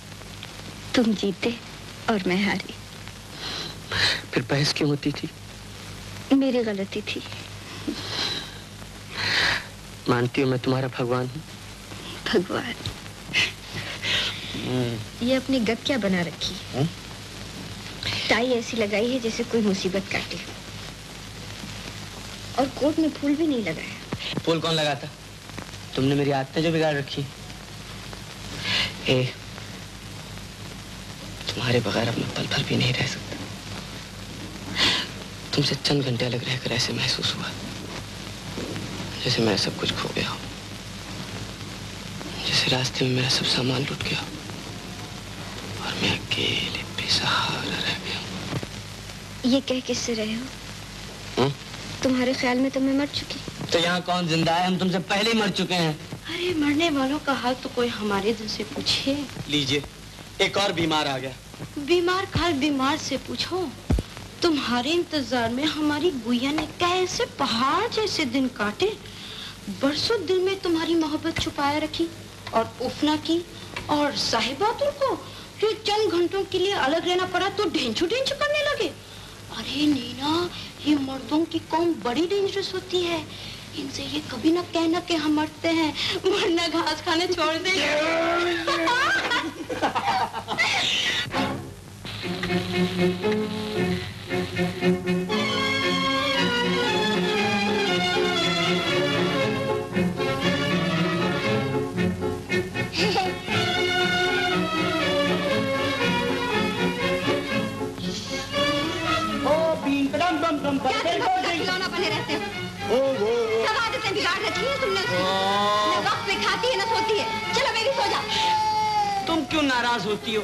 तुम जीते और मैं हारी। फिर बहस क्यों होती थी? मेरी गलती थी। मानती हूँ मैं तुम्हारा भगवान हूँ। भगवान ये अपनी गत क्या बना रखी? है टाई ऐसी लगाई है जैसे कोई मुसीबत काटी। और कोट में फूल भी नहीं लगाया। फूल कौन लगाता? तुमने मेरी आदतें जो बिगाड़ रखी ए तुम्हारे बगैर अब मैं पल भर भी नहीं रह सकता। तुमसे चंद घंटे अलग रहकर ऐसे महसूस हुआ जैसे मैं सब कुछ खो गया हूँ जैसे रास्ते में मेरा सब सामान लुट गया हो और मैं अकेले बेसहारा रह गया ये कह किससे रहे हो? हम्म? तुम्हारे ख्याल में तो मैं मर चुकी। तो यहाँ कौन ज़िंदा है? हम तुमसे पहले ही मर चुके हैं। अरे मरने वालों का हाल तो कोई हमारे दिल से पूछे लीजिए एक और बीमार आ गया। बीमार खाल बीमार से पूछो तुम्हारे इंतज़ार में हमारी गुड़िया ने कैसे पहाड़ जैसे दिन काटे? बरसों दिल में तुम्हारी मोहब्बत छुपाए रखी और उफना की और साहिबा तुमको जो चंद घंटों के लिए अलग रहना पड़ा तो ढेंचू ढेंचू करने लगे। अरे नीना ये मर्दों की कौम बड़ी डेंजरस होती है। इनसे ये कभी ना कहना कि हम मरते हैं। वरना घास खाने छोड़ दे। बिगाड़ रखी है तुमने उसकी। न वक्त पे खाती है न सोती है। चलो बेबी सो जा तुम क्यों नाराज़ होती हो?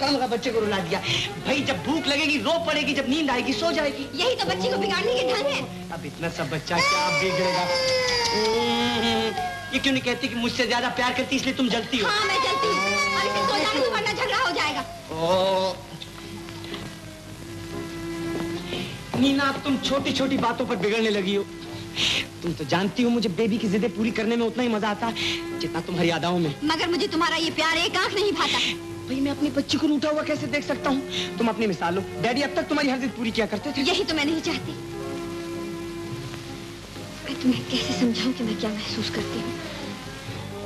काम का बच्चे को रुला दिया। भाई जब भूख लगेगी रो पड़ेगी जब नींद आएगी सो जाएगी। यही तो बच्ची को बिगाड़ने के ढंग है। अब इतना सब बच्चा क्या बिगड़ेगा ये क्यों नहीं कहती कि मुझसे ज़्यादा प्यार करती इसलिए तुम जलती हो? हाँ मैं चलती हूँ। और इसे सो जाने वरना झगड़ा हो जाएगा। ओ। नीना अब तुम छोटी छोटी बातों पर बिगड़ने लगी हो। तुम तो जानती हो मुझे बेबी की जिद्दें पूरी करने में उतना ही मज़ा आता है जितना तुम्हारी यादाओं में। मगर मुझे तुम्हारा ये प्यार एक आँख नहीं भाता। भाई मैं अपनी बच्ची को लूटा हुआ कैसे देख सकता हूँ? तुम अपनी मिसाल लो। डैडी अब तक तुम्हारी हर जिद पूरी किया करते थे। यही तो मैं नहीं चाहती। मैं तुम्हें कैसे समझाऊं कि मैं क्या महसूस करती हूँ?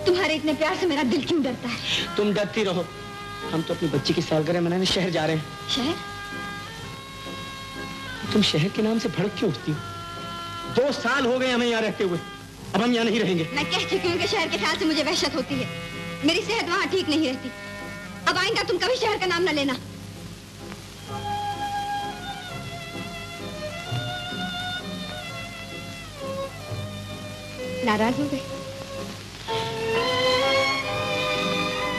तुम्हारे इतने प्यार से मेरा दिल क्यों डरता है? तुम डरती रहो। हम तो अपनी बच्ची की सालगिरह मनाने शहर जा रहे हैं। शहर? तुम शहर के नाम से भड़क क्यों उठती हो? दो साल हो गए हमें यहाँ रहते हुए। अब हम यहाँ नहीं रहेंगे। मैं कह चुकी हूँ कि शहर के ख्याल से मुझे वहशत होती है। मेरी सेहत वहाँ ठीक नहीं रहती। अब आएगा तुम कभी शहर का नाम न लेना। नाराज़ हो गए।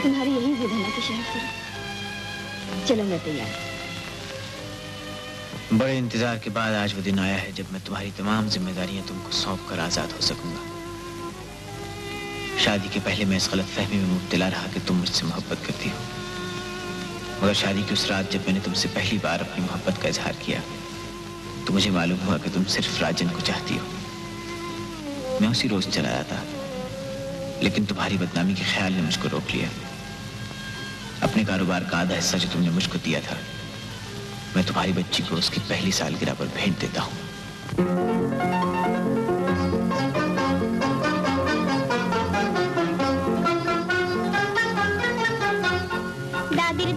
तुम्हारी यही जिद है कि शहर से चलो, मैं तैयार। बड़े इंतज़ार के बाद आज वो दिन आया है जब मैं तुम्हारी तमाम जिम्मेदारियाँ तुमको सौंप कर आज़ाद हो सकूँगा। शादी के पहले मैं इस गलत फहमी में मुब्तला रहा कि तुम मुझसे मोहब्बत करती हो। मगर शादी की उस रात जब मैंने तुमसे पहली बार अपनी मोहब्बत का इजहार किया तो मुझे मालूम हुआ कि तुम सिर्फ़ राजन को चाहती हो। मैं उसी रोज चला था, लेकिन तुम्हारी बदनामी के ख्याल ने मुझको रोक लिया। अपने कारोबार का आधा हिस्सा जो तुमने मुझको दिया था मैं तुम्हारी बच्ची को उसकी पहली सालगिरह पर भेंट देता हूँ। दादिर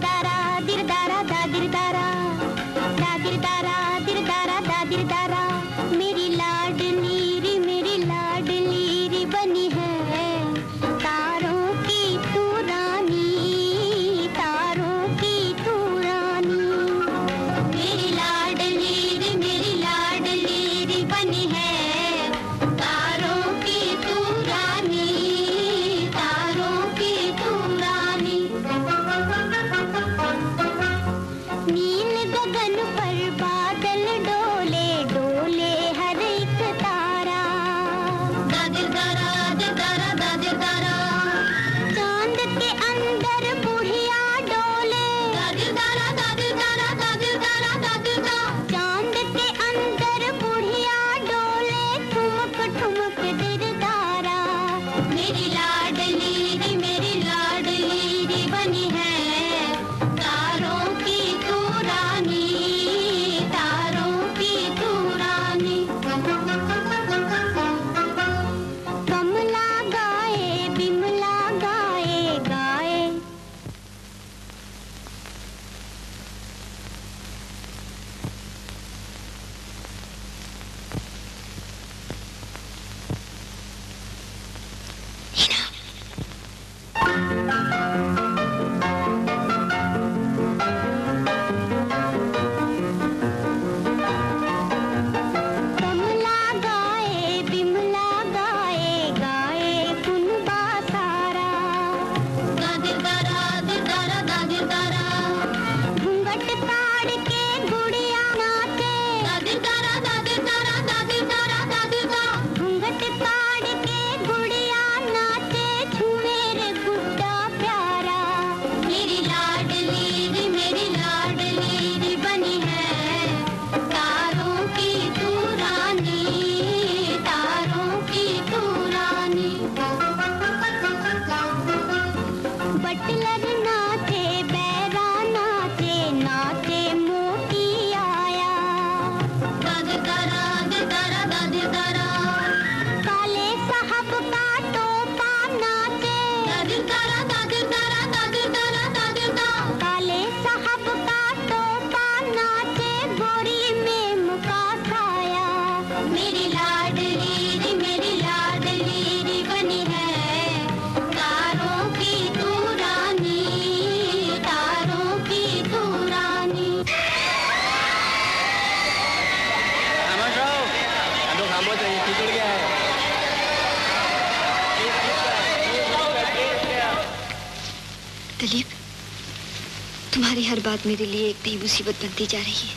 मुसीबत बनती जा रही है।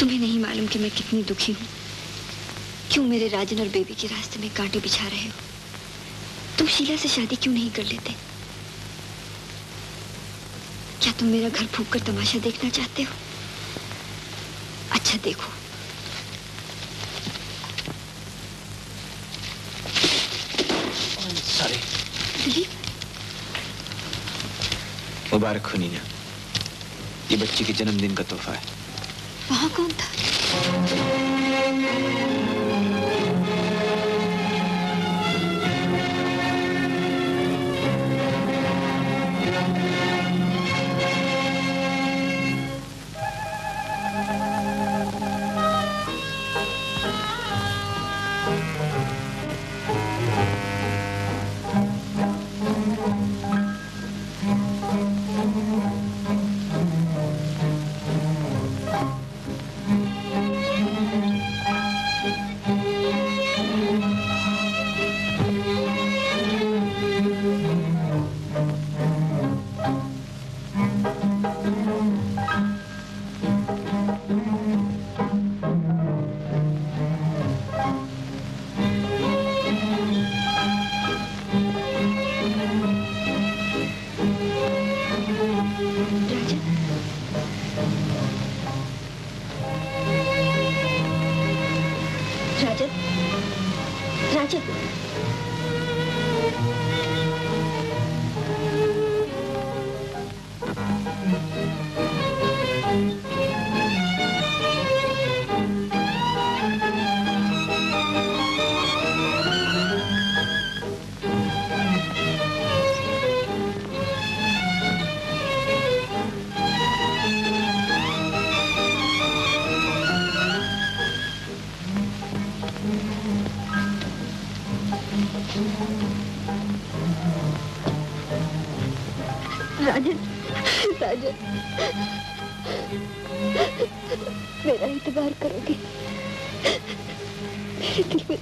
तुम्हें नहीं मालूम कि मैं कितनी दुखी हूँ। क्यों मेरे राजन और बेबी के रास्ते में कांटे बिछा रहे हो? तुम शीला से शादी क्यों नहीं कर लेते? क्या तुम मेरा घर फूक कर तमाशा देखना चाहते हो? अच्छा देखो। दिलीप? मुबारक हो नीना। ये बच्ची के जन्मदिन का तोहफा है। वहाँ कौन था?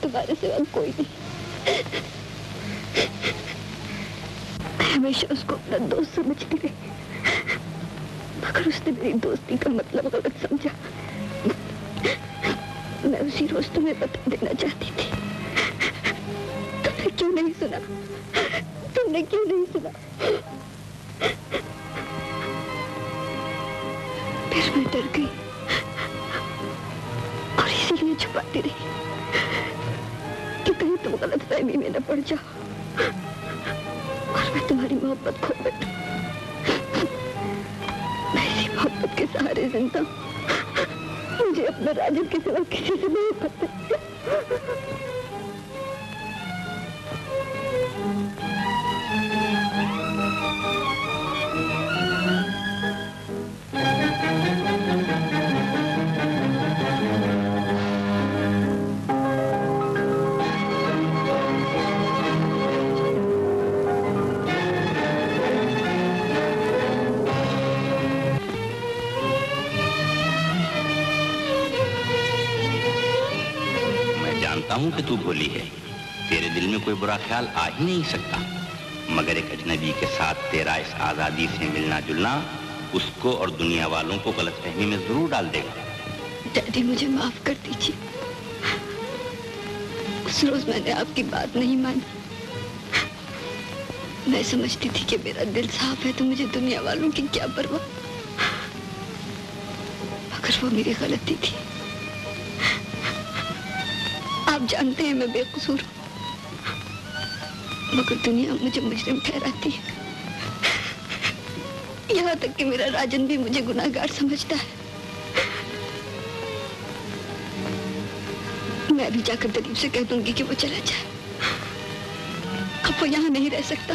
तुम्हारे सिवा कोई नहीं। हमेशा उसको अपना दोस्त समझती रही। मगर उसने मेरी दोस्ती का मतलब गलत समझा। मैं उसी रोज तुम्हें बता देना चाहती थी। तुमने क्यों नहीं सुना? तुमने क्यों नहीं सुना? फिर मैं डर गई। और इसीलिए छुपाती रही। तुम गलत फहमी में न पड़ जाओ और मैं तुम्हारी मोहब्बत खो बैठू मैं इसी मोहब्बत के सहारे ज़िंदा। मुझे अपने राजन के सिवा किसी से नहीं पता। तू भोली है। तेरे दिल में कोई बुरा ख्याल आ ही नहीं सकता। मगर एक अजनबी के साथ तेरा इस आज़ादी से मिलना जुलना उसको और दुनिया वालों को गलतफहमी में ज़रूर डाल देगा। डैडी, मुझे माफ़ कर दीजिए। उस रोज मैंने आपकी बात नहीं मानी। मैं समझती थी कि मेरा दिल साफ़ है तो मुझे दुनिया वालों की क्या परवाह। मगर वो मेरी गलती थी। जानते हैं मैं बेकसूर मगर दुनिया मुझे मुजरिम ठहराती है। यहाँ तक कि मेरा राजन भी मुझे गुनाहगार समझता है। मैं अभी जाकर दिलीप से कह दूँगी कि वो चला जाए। अब वो यहाँ नहीं रह सकता।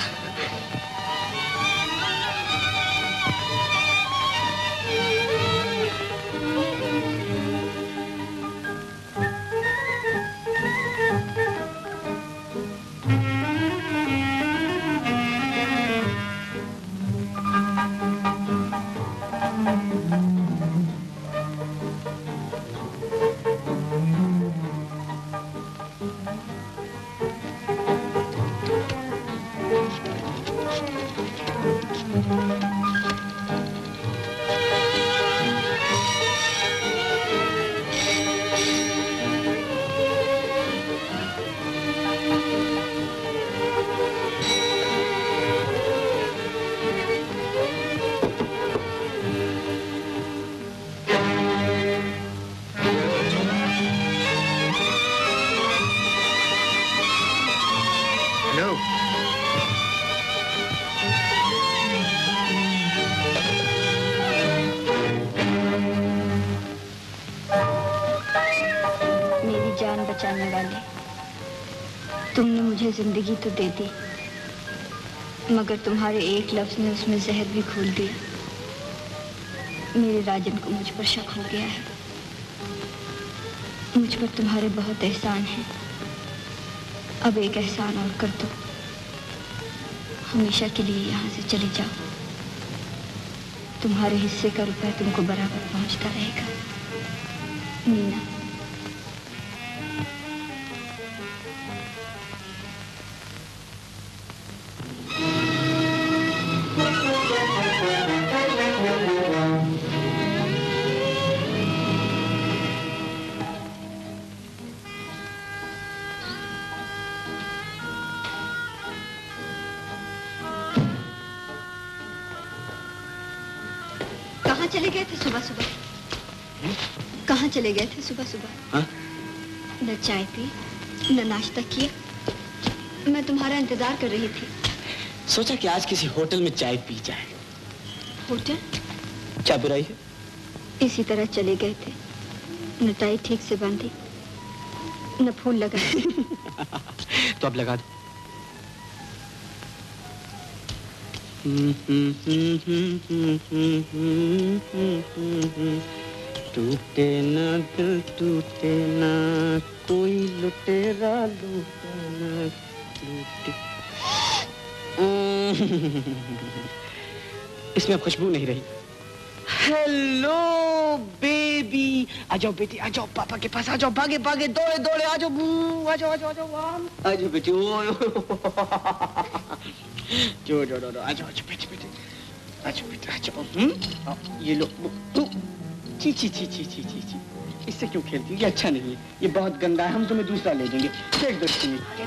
ज़िंदगी तो दे दी। मगर तुम्हारे एक लफ्ज ने उसमें जहर भी खोल दिया मेरे राजन को मुझ पर शक हो गया है। मुझ पर तुम्हारे बहुत एहसान हैं। अब एक एहसान और कर दो। हमेशा के लिए यहाँ से चले जाओ। तुम्हारे हिस्से का रुपया तुमको बराबर पहुँचता रहेगा। मीना। चले गए थे सुबह सुबह। हाँ? न चाय पी न नाश्ता किया। मैं तुम्हारा इंतज़ार कर रही थी। सोचा कि आज किसी होटल में चाय पी जाए। होटल? क्या बुराई है? इसी तरह चले गए थे। न टाई ठीक से बांधी न फूल लगा तो अब लगा दो। टूटे ना दिल टूटे ना कोई लुटेरा लूटे ना टूटे इसमें खुशबू नहीं रही हेलो बेबी आ जाओ बेटी आ जाओ पापा के पास आ जाओ भागे भागे दौड़े दौड़े आ जाओ आ जाओ आ जाओ आ जाओ। आ जाओ बेटी ओ जो जो आ जाओ आ जाओ बेटी बेटी आ जाओ बेटी आ जाओ हम्म ये लो। ची ची ची ची ची ची ची इससे क्यों खेलती हो ये अच्छा नहीं है ये बहुत गंदा है हम तुम्हें दूसरा ले देंगे फेंक दो इसको नीचे।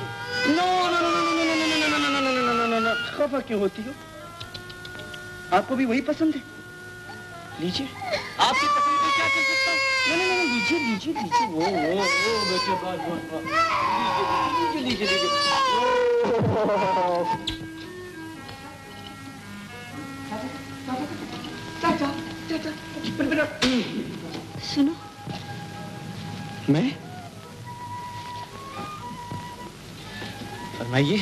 No no no no no no no no no no no no no no no खफा क्यों होती हो आपको भी वही पसंद है लीजिए आपकी पसंद का क्या कर सकता हूँ नहीं नहीं नहीं लीजिए लीजिए लीजिए वो वो वो बेटे बात बात लीजिए लीजिए लीजिए लीजिए चाचा चाचा सुनो। मैं? फरमाइए।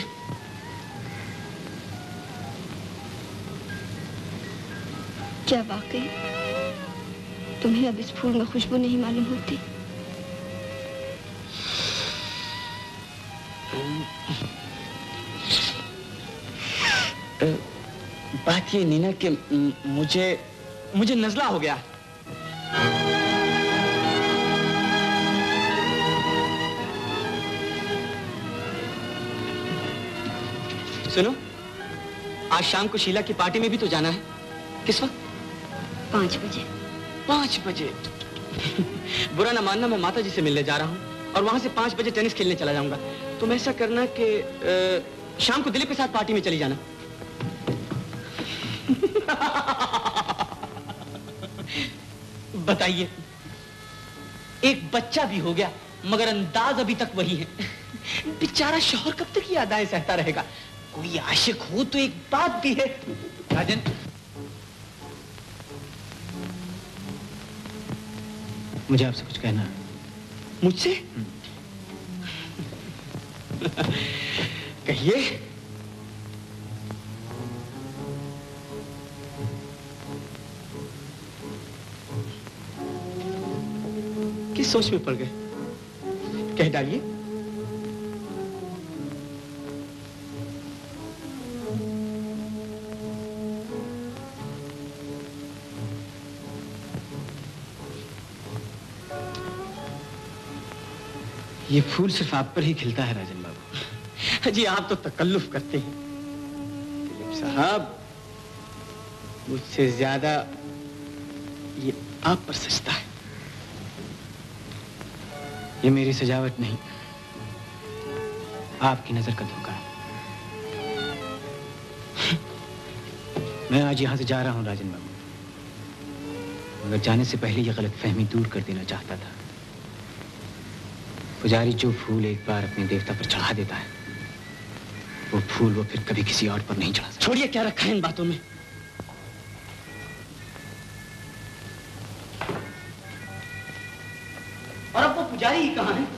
क्या वाकई? तुम्हें अब इस फूल में खुशबू नहीं मालूम होती? बात ये नीना कि मुझे मुझे नजला हो गया। सुनो आज शाम को शीला की पार्टी में भी तो जाना है। किस वक्त? पाँच बजे। पाँच बजे। बुरा ना मानना मैं माता जी से मिलने जा रहा हूँ और वहाँ से पाँच बजे टेनिस खेलने चला जाऊँगा। तुम ऐसा करना कि शाम को दिलीप के साथ पार्टी में चली जाना। बताइए। एक बच्चा भी हो गया मगर अंदाज अभी तक वही है। बेचारा शोहर कब तक ये अदाएँ सहता रहेगा? कोई आशिक हो तो एक बात भी है। राजन। मुझे आपसे कुछ कहना है। मुझसे? कहिए। किस सोच में पड़ गए? कह डालिए। ये फूल सिर्फ़ आप पर ही खिलता है, राजन बाबू। जी, आप तो तकल्लुफ करते हैं। साहब, मुझसे ज़्यादा ये आप पर सजता है। ये मेरी सजावट नहीं। आपकी नज़र का धोखा मैं आज यहाँ से जा रहा हूँ, राजन बाबू। मगर जाने से पहले यह गलत फहमी दूर कर देना चाहता था। पुजारी जो फूल एक बार अपने देवता पर चढ़ा देता है, वो फूल वो फिर कभी किसी और पर नहीं चढ़ा छोड़िए, क्या रखा है इन बातों में? क्या ही है?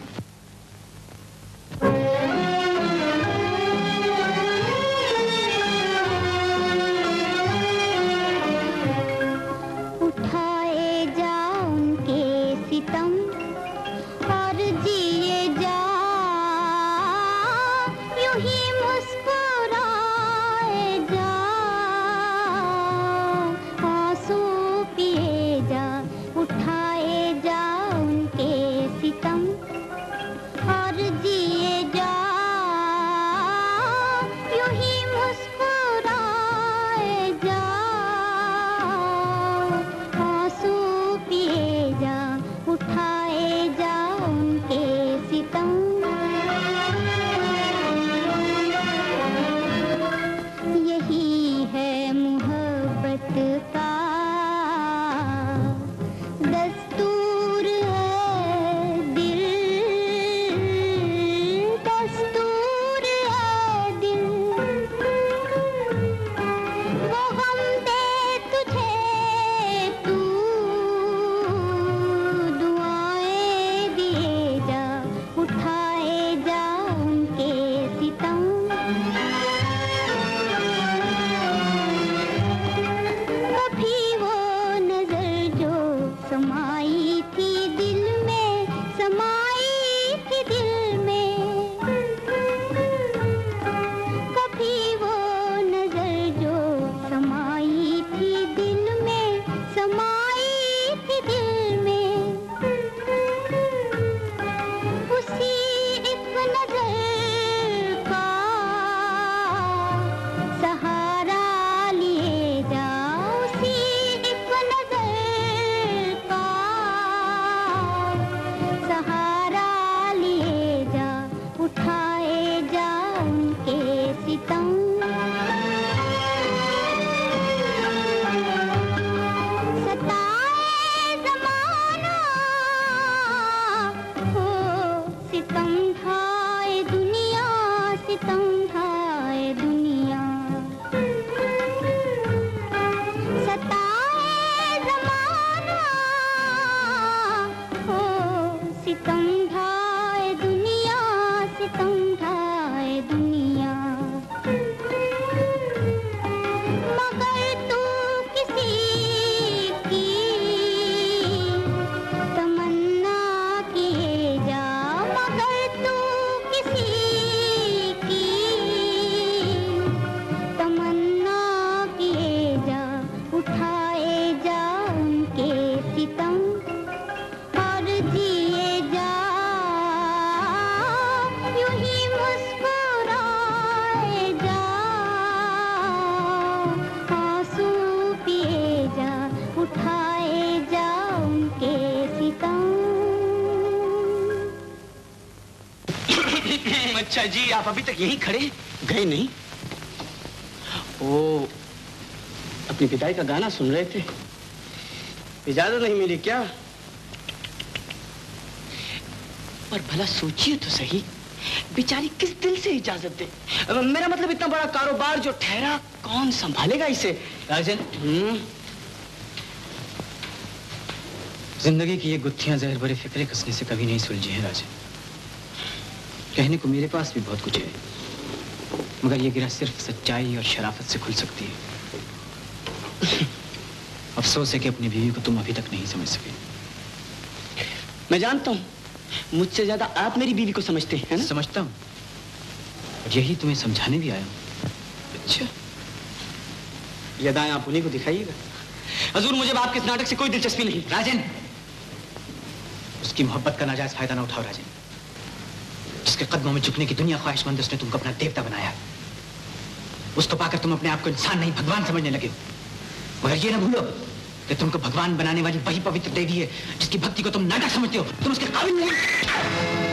यहीं खड़े गए नहीं? वो अपने पिताई का गाना सुन रहे थे। इजाज़त नहीं मिली क्या? पर भला सोचिए तो सही। बेचारी किस दिल से इजाज़त दे? मेरा मतलब इतना बड़ा कारोबार जो ठहरा कौन संभालेगा इसे? राजन। हम्म। ज़िंदगी की ये गुत्थियाँ जहर भरे फिक्रे कसने से कभी नहीं सुलझी हैं राजन। कहने को मेरे पास भी बहुत कुछ है। मगर ये गिरा सिर्फ़ सच्चाई और शराफत से खुल सकती है। अफसोस है कि अपनी बीवी को तुम अभी तक नहीं समझ सके। मैं जानता हूँ मुझसे ज़्यादा आप मेरी बीवी को समझते हैं ना? समझता हूँ। और यही तुम्हें समझाने भी आया हूँ। अच्छा। ये अदाएँ आप उन्हीं को दिखाइएगा। हजूर मुझे बाप के नाटक से कोई दिलचस्पी नहीं। राजन! उसकी मोहब्बत का नाजायज फ़ायदा ना उठाओ राजन। जिसके कदमों में झुकने की दुनिया ख्वाहिशमंद उसने तुमको अपना देवता बनाया। उसको पाकर तुम अपने आप को इंसान नहीं, भगवान समझने लगे। मगर ये ना भूलो कि तुमको भगवान बनाने वाली वही पवित्र देवी है, जिसकी भक्ति को तुम नाटक समझते हो तुम उसके काबिल नहीं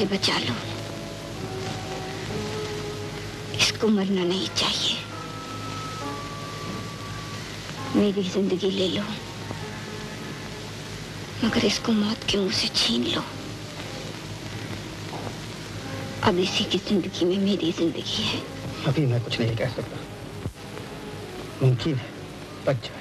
इसे बचा लो। इसको मरना नहीं चाहिए। मेरी ज़िंदगी ले लो। मगर इसको मौत के मुँह से छीन लो। अब इसी की ज़िंदगी में मेरी ज़िंदगी है। अभी मैं कुछ नहीं कह सकता। मुमकिन है, बच जाए।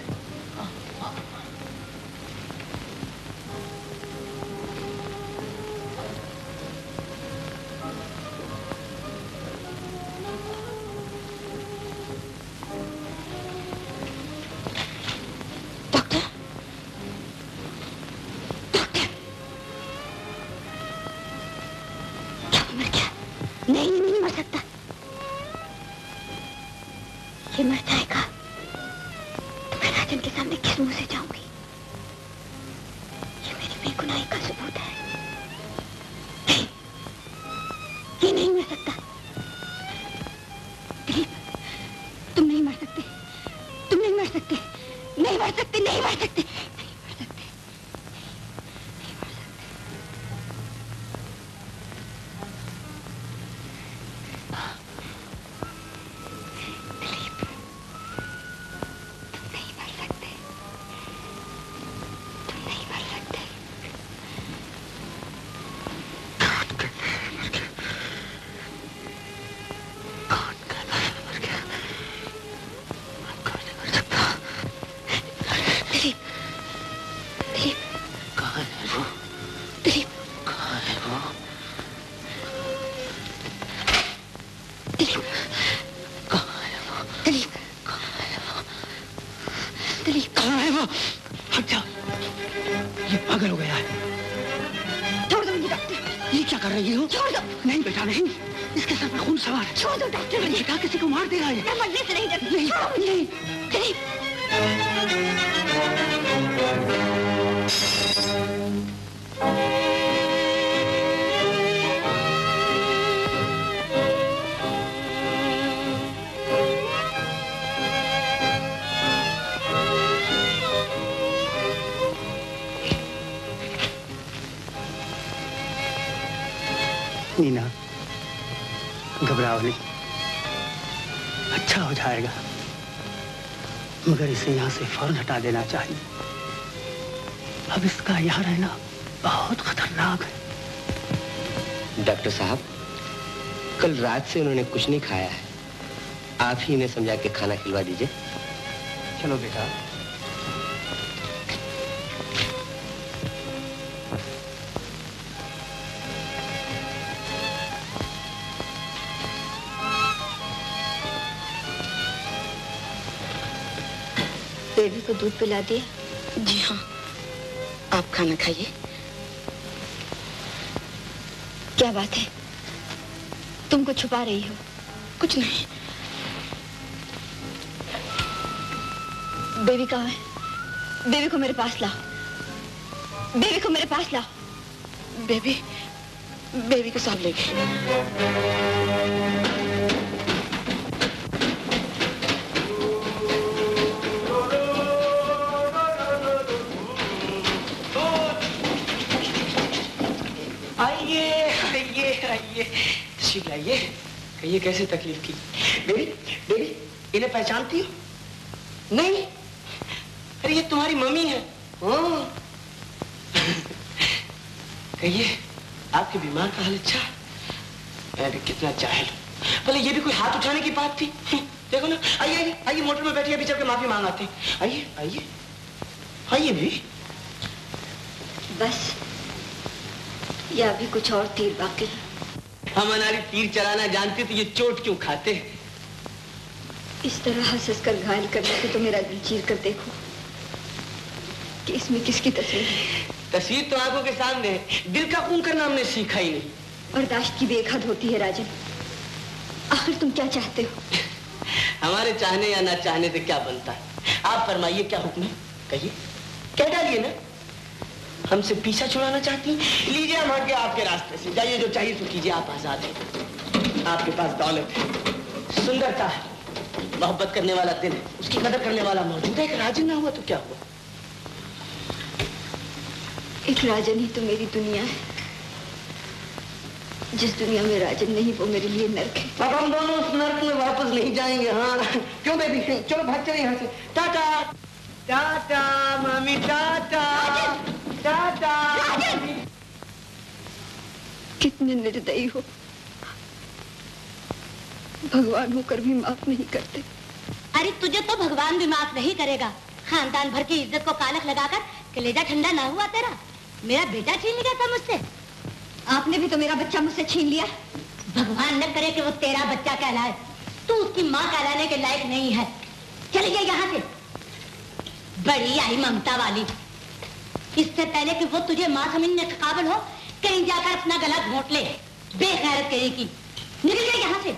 यहाँ से फ़ौरन हटा देना चाहिए। अब इसका यहाँ रहना बहुत खतरनाक है। डॉक्टर साहब कल रात से उन्होंने कुछ नहीं खाया है। आप ही इन्हें समझा के खाना खिलवा दीजिए। चलो बेटा। दूध पिला दिया जी हाँ। आप खाना खाइए। क्या बात है? तुमको छुपा रही हो। कुछ नहीं। बेबी कहाँ है? बेबी को मेरे पास लाओ। बेबी को मेरे पास लाओ। बेबी बेबी को साहब ले गए लाइए कहिए कैसे तकलीफ़ की? बेबी बेबी इन्हें पहचानती हो? नहीं। अरे ये तुम्हारी मम्मी है। हाँ। कहिए आपके बीमार का हाल अच्छा? है अरे कितना चाहे भले ये भी कोई हाथ उठाने की बात थी। देखो ना आइए आइए आइए मोटर में बैठिए अभी चल के माफ़ी मांगाते हैं। आइए आइए। आइए बेबी बस या भी कुछ और तीर बाकी है। हम अनारी तीर चलाना जानते तो ये चोट क्यों खाते इस तरह हंस हंस कर घायल करने को तो मेरा दिल चीर कर देखो। कि इसमें किसकी तस्वीर है? तस्वीर तो आँखों के सामने है। दिल का खून करना हमने सीखा ही नहीं। बर्दाश्त की बेहद होती है राजन। आखिर तुम क्या चाहते हो? हमारे चाहने या ना चाहने से क्या बनता है? आप फरमाइए क्या हुक्म है? कहिए। कह डालिए ना। हमसे पीछा छुड़ाना चाहती हैं? लीजिए हम आगे आपके रास्ते से। जाइए जो चाहिए तो कीजिए आप आज़ाद हैं। आपके पास दौलत है। सुंदरता है। मोहब्बत करने वाला दिल है। उसकी कदर करने वाला मौजूद है। एक राजन ना हुआ तो क्या हुआ? एक राजन ही तो मेरी दुनिया है। जिस दुनिया में राजन नहीं वो मेरे लिए नर्क है। अब हम दोनों उस नर्क में वापस नहीं जाएँगे। हाँ क्यों बेबी? चलो भाग चले यहाँ से। टाटा! टाटा मामी टाटा! कितने निर्दयी हो। भगवान होकर भी माफ़ नहीं करते। अरे तुझे तो भगवान भी माफ़ नहीं करेगा। खानदान भर की इज़्ज़त को कालक लगाकर कलेजा ठंडा ना हुआ तेरा। मेरा बेटा छीन लिया था मुझसे। आपने भी तो मेरा बच्चा मुझसे छीन लिया। भगवान न करे कि वो तेरा बच्चा कहलाए। तू उसकी माँ कहलाने के लायक नहीं है। चलिए यहाँ से। बड़ी आई ममता वाली। इससे पहले कि वो तुझे माँ समझने काबिल हो, कहीं जाकर अपना गला घोट ले। बेगैरत करेगी निकल गई यहाँ से।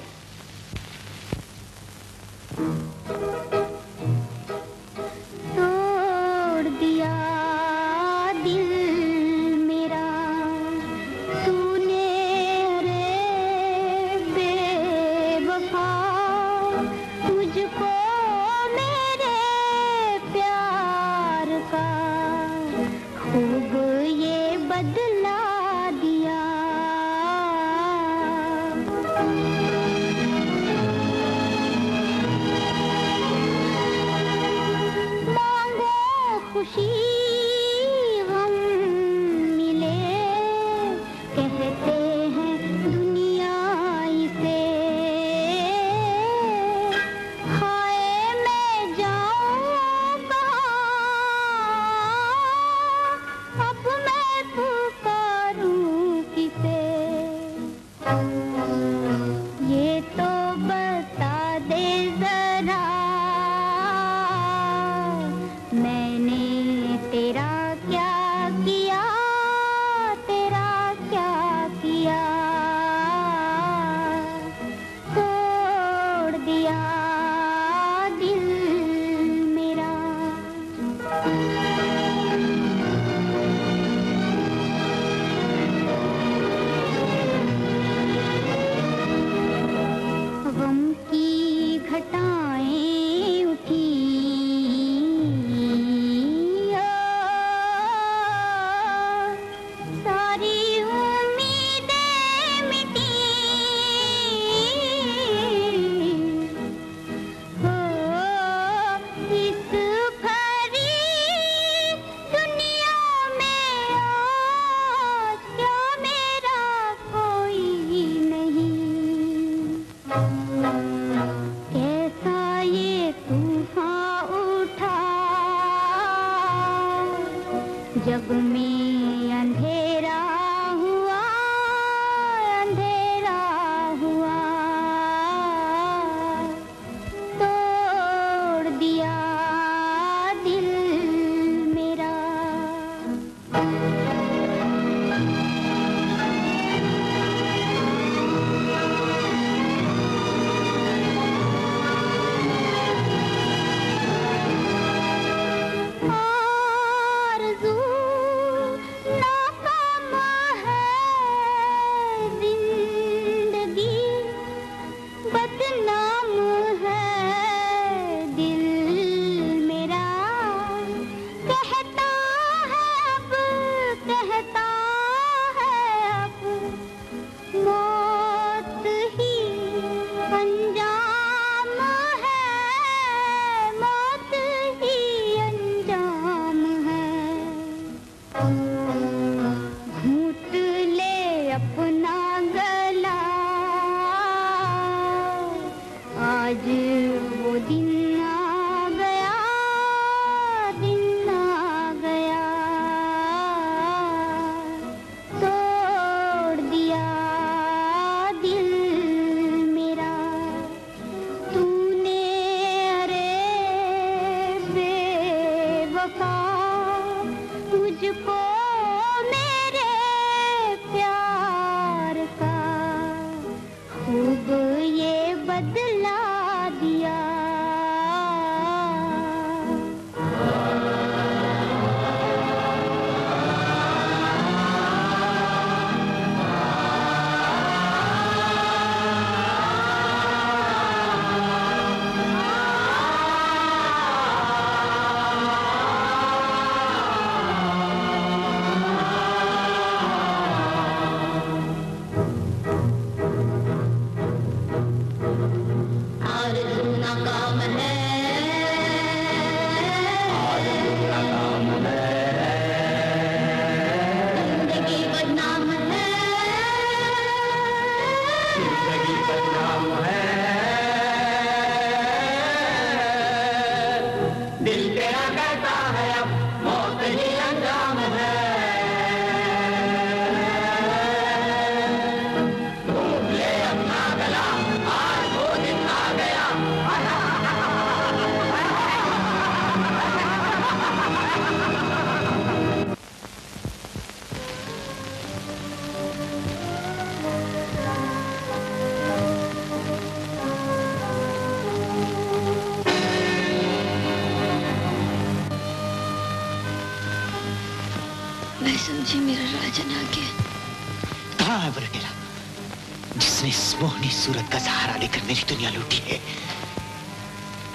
सूरत का सहारा लेकर मेरी दुनिया लूटी है,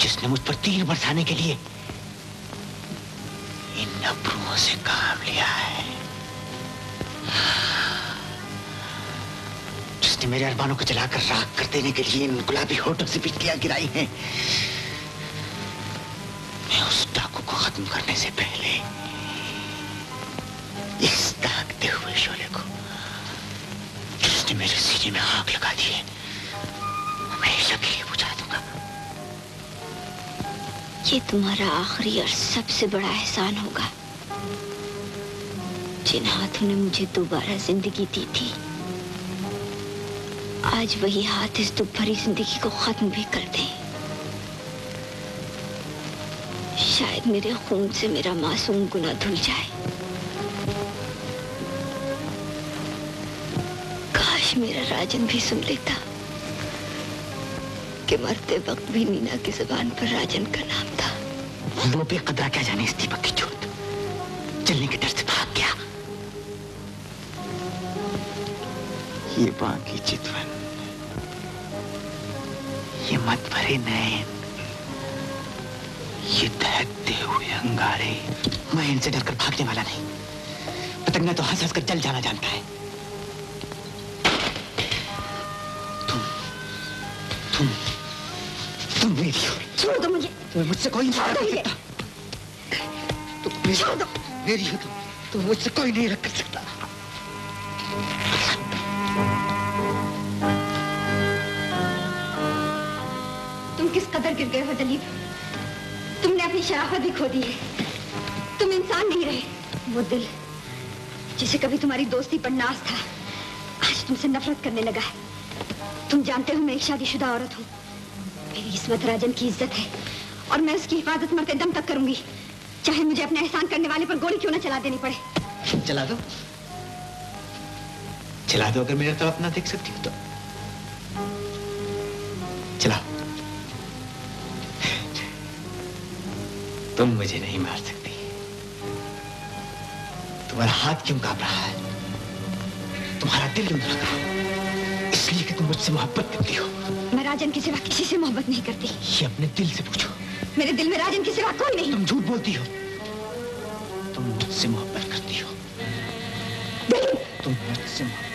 जिसने मुझ पर तीर बरसाने के लिए इन अब्रुओं से काम लिया है। जिसने मेरे अरबानों को जलाकर राख कर देने के लिए इन गुलाबी होठों से बिजलियाँ गिराई हैं आखिरी और सबसे बड़ा एहसान होगा। जिन हाथों ने मुझे दोबारा ज़िंदगी दी थी, आज वही हाथ इस दुख भरी ज़िंदगी को खत्म भी कर दें। शायद मेरे खून से मेरा मासूम गुना धुल जाए। काश मेरा राजन भी सुन लेता कि मरते वक्त भी नीना की ज़ुबान पर राजन का नाम था वो बेकदरा क्या जाने इस दीपक की चोट? चलने के डर से भाग गया। ये बाकी चितवन। ये मत भरे नैन ये दहकते हुए अंगारे। मैं इनसे डरकर भागने वाला नहीं। पतंगा तो हंस हंस कर जल जाना जानता है। मुझसे कोई नहीं कर सकता तुम मेरी हो मेरी हो तुम तुम मुझसे कोई नहीं रख सकता। तुम किस कदर गिर गए हो दलीप? तुमने अपनी शराफत भी खो दी है। तुम इंसान नहीं रहे। वो दिल जिसे कभी तुम्हारी दोस्ती पर नाज था आज तुमसे नफरत करने लगा है। तुम जानते हो मैं एक शादीशुदा औरत हूँ। मेरी इसमत राजन की इज़्ज़त है। और मैं उसकी हिफाजत मरते दम तक करूँगी। चाहे मुझे अपने एहसान करने वाले पर गोली क्यों ना चला देनी पड़े। चला दो। चला दो अगर मेरा तरफ़ ना देख सकती हो तो। चला। तुम मुझे नहीं मार सकती। तुम्हारा हाथ क्यों काँप रहा है? तुम्हारा दिल क्यों धड़क रहा है? इसलिए कि तुम मुझसे मोहब्बत करती हो। मैं राजन के सिवा किसी से मोहब्बत नहीं करती। ये अपने दिल से पूछो। मेरे दिल में राजन के सिवा कोई नहीं। तुम झूठ बोलती हो। तुम मुझसे मोहब्बत करती हो। तुम मुझसे मोहब्बत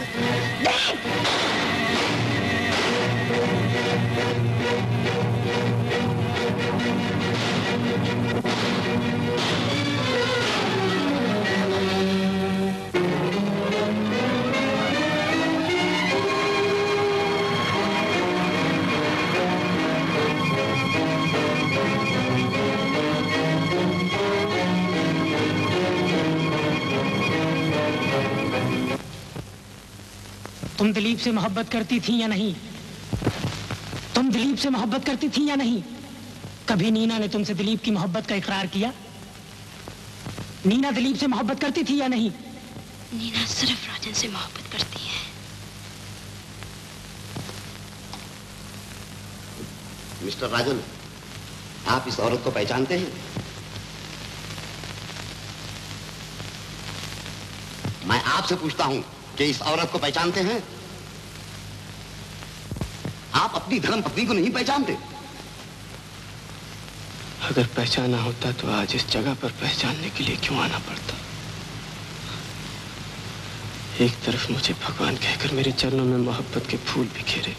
से मोहब्बत करती थी या नहीं? तुम दिलीप से मोहब्बत करती थी या नहीं? कभी नीना ने तुमसे दिलीप की मोहब्बत का इकरार किया? नीना दिलीप से मोहब्बत करती थी या नहीं? नीना सिर्फ़ राजन से मोहब्बत करती है। मिस्टर राजन आप इस औरत को पहचानते हैं? मैं आपसे पूछता हूँ कि इस औरत को पहचानते हैं? अपनी धर्म पत्नी को नहीं पहचानते। अगर पहचाना होता तो आज इस जगह पर पहचानने के लिए क्यों आना पड़ता? एक तरफ़ मुझे भगवान कहकर मेरे चरणों में मोहब्बत के फूल बिखेरे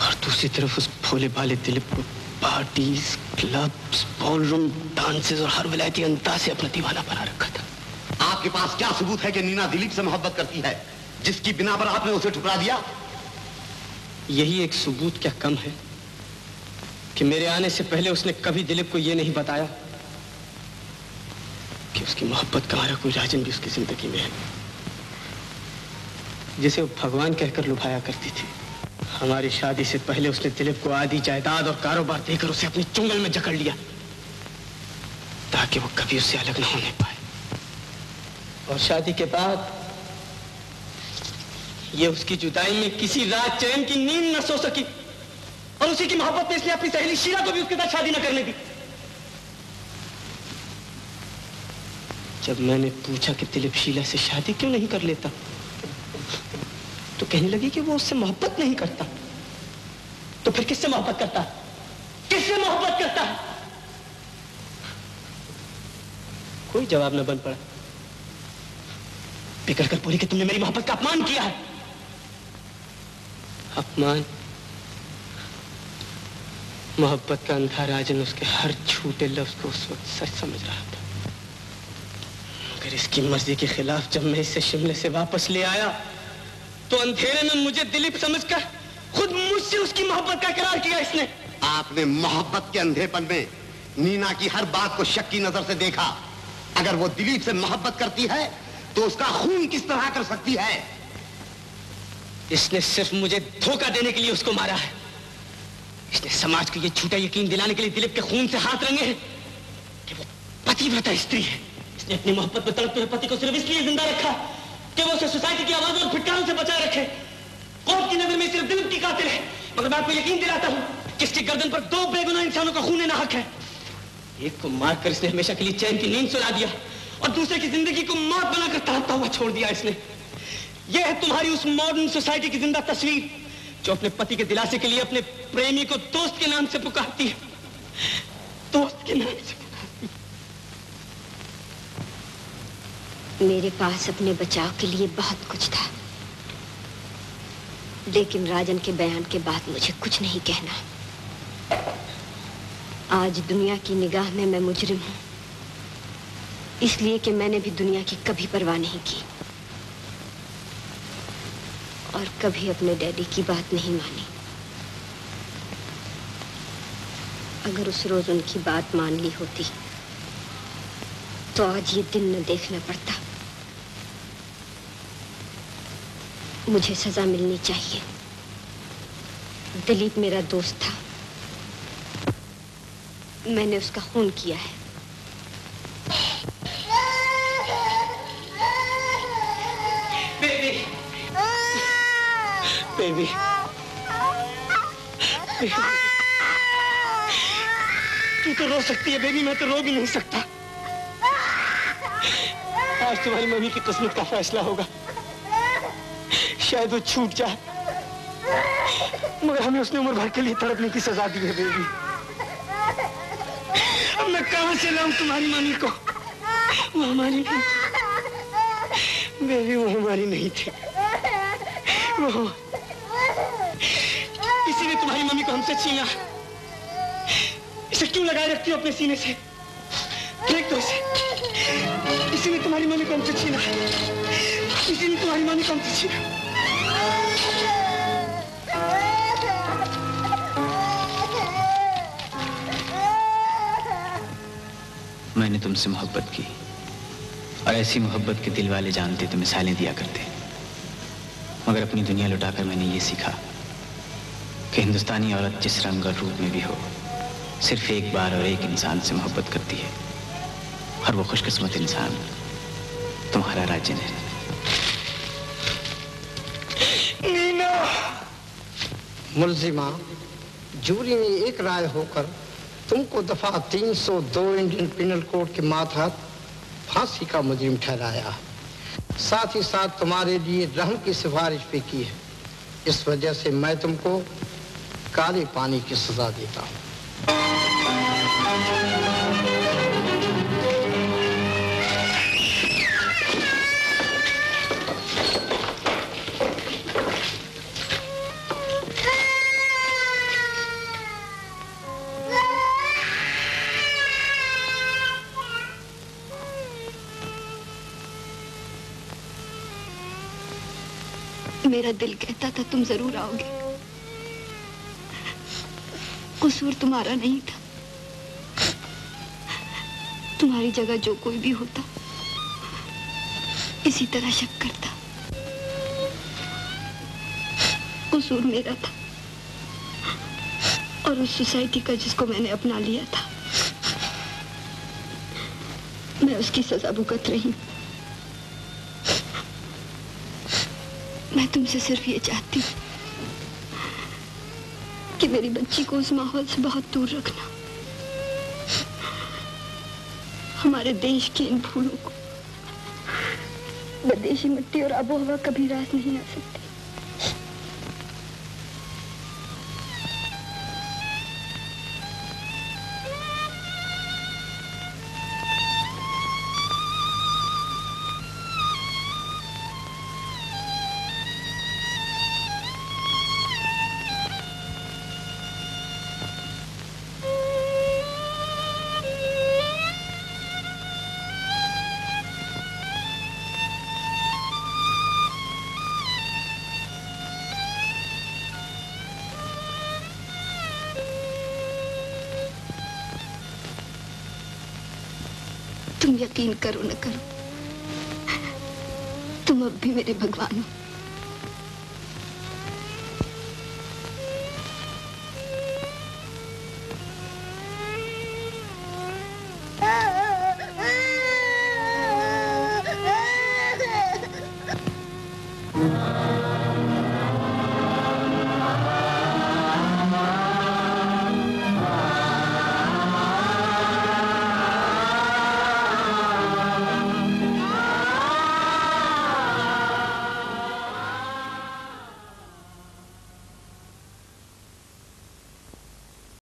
और दूसरी तरफ़ उस भोले भाले दिलीप को पार्टीज़ क्लब्स बॉलरूम डांसेस और हर विलायती अंदाज से अपना दीवाना बना रखा था। आपके पास क्या सबूत है कि नीना दिलीप से मोहब्बत करती है? जिसकी बिना पर आपने उसे ठुकरा दिया यही एक सबूत क्या कम है कि मेरे आने से पहले उसने कभी दिलीप को यह नहीं बताया कि उसकी मोहब्बत का हमारा कोई राजन भी उसकी ज़िंदगी में है? जिसे वो भगवान कहकर लुभाया करती थी। हमारी शादी से पहले उसने दिलीप को आधी जायदाद और कारोबार देकर उसे अपने चुंगल में जकड़ लिया, ताकि वो कभी उससे अलग ना होने पाए। और शादी के बाद ये उसकी जुदाई में किसी रात चैन की नींद न सो सकी। और उसी की मोहब्बत में इसने अपनी सहेली शीला को भी उसके साथ शादी न करने दी। जब मैंने पूछा कि दिलीप शीला से शादी क्यों नहीं कर लेता तो कहने लगी कि वो उससे मोहब्बत नहीं करता। तो फिर किससे मोहब्बत करता? किससे मोहब्बत करता? कोई जवाब न बन पड़ा। बिगड़ कर बोली कि तुमने मेरी मोहब्बत का अपमान किया है। अपमान, मोहब्बत का अंधा राजन उसके हर झूठे लफ्ज को उस वक्त सच समझ रहा था। मगर इसकी मर्ज़ी के खिलाफ जब मैं इसे शिमले से वापस ले आया तो अंधेरे में मुझे दिलीप समझकर खुद मुझसे उसकी मोहब्बत का करार किया इसने। आपने मोहब्बत के अंधेपन में नीना की हर बात को शक की नज़र से देखा। अगर वो दिलीप से मोहब्बत करती है तो उसका खून किस तरह कर सकती है? इसने सिर्फ़ मुझे धोखा देने के लिए उसको मारा है। इसने समाज को यह झूठा यकीन दिलाने के लिए दिलीप के खून से हाथ रंगे हैं कि वो पतिव्रता स्त्री है। इसने अपनी मोहब्बत में तड़पते हुए पति को सिर्फ़ इसलिए ज़िंदा रखा कि वो उसे सोसाइटी की आवाजों और फिटकारों से बचाए रखे। कोर्ट की नज़र में सिर्फ़ दिलीप की कातिल है। मगर मैं आपको यकीन दिलाता हूँ कि इसकी गर्दन पर दो बेगुनाह इंसानों का खून नाहक है। एक को मारकर इसने हमेशा के लिए चैन की नींद सुला दिया और दूसरे की ज़िंदगी को मौत बनाकर तड़पता हुआ छोड़ दिया इसने। यह है तुम्हारी उस मॉडर्न सोसाइटी की ज़िंदा तस्वीर, जो अपने पति के दिलासे के लिए अपने प्रेमी को दोस्त के नाम से पुकारती है। दोस्त के नाम से मेरे पास अपने बचाव के लिए बहुत कुछ था। लेकिन राजन के बयान के बाद मुझे कुछ नहीं कहना। आज दुनिया की निगाह में मैं मुजरिम हूँ। इसलिए कि मैंने भी दुनिया की कभी परवाह नहीं की। और कभी अपने डैडी की बात नहीं मानी। अगर उस रोज उनकी बात मान ली होती तो आज ये दिन न देखना पड़ता। मुझे सजा मिलनी चाहिए। दिलीप मेरा दोस्त था। मैंने उसका खून किया है। बेबी तू तो रो सकती है, बेबी, मैं तो रो भी नहीं सकता। आज तुम्हारी मम्मी की किस्मत का फैसला होगा। शायद वो छूट जाए। मगर हमें उसने उम्र भर के लिए तड़पने की सजा दी है, बेबी। अब मैं कहाँ से लाऊं तुम्हारी मम्मी को? वो हमारी बेबी, वो हमारी नहीं थी। वो हमसे छीना इसे क्यों लगाए रखती हो अपने सीने से? फेंक दो इसे। किसी ने तुम्हारी मम्मी को हमसे छीना किसी ने तुम्हारी मम्मी को हमसे छीना मैंने तुमसे मोहब्बत की। और ऐसी मोहब्बत के दिल वाले जानते तो मिसालें दिया करते। मगर अपनी दुनिया लुटाकर मैंने ये सीखा। हिंदुस्तानी औरत जिस रंग और रूप में भी हो, सिर्फ़ एक बार और एक इंसान से मोहब्बत करती है। और वो खुशकिस्मत इंसान तुम्हारा राजन है मुलजिमा, जूरी ने एक राय होकर तुमको दफ़ा 302 इंडियन पिनल कोड के मातहत फांसी का मुजरिम ठहराया। साथ ही साथ तुम्हारे लिए रहम की सिफारिश भी की है। इस वजह से मैं तुमको काले पानी की सजा देता हूँ। मेरा दिल कहता था तुम ज़रूर आओगे। कसूर तुम्हारा नहीं था। तुम्हारी जगह जो कोई भी होता, इसी तरह शक करता। कसूर मेरा था और उस सोसाइटी का जिसको मैंने अपना लिया था, मैं उसकी सजा भुगत रही। मैं तुमसे सिर्फ़ ये चाहती हूँ कि मेरी बच्ची को उस माहौल से बहुत दूर रखना। हमारे देश के इन फूलों को, बदेशी मिट्टी और आबो हवा कभी रास नहीं आ सकती। यकीन करो न करो। तुम अब भी मेरे भगवान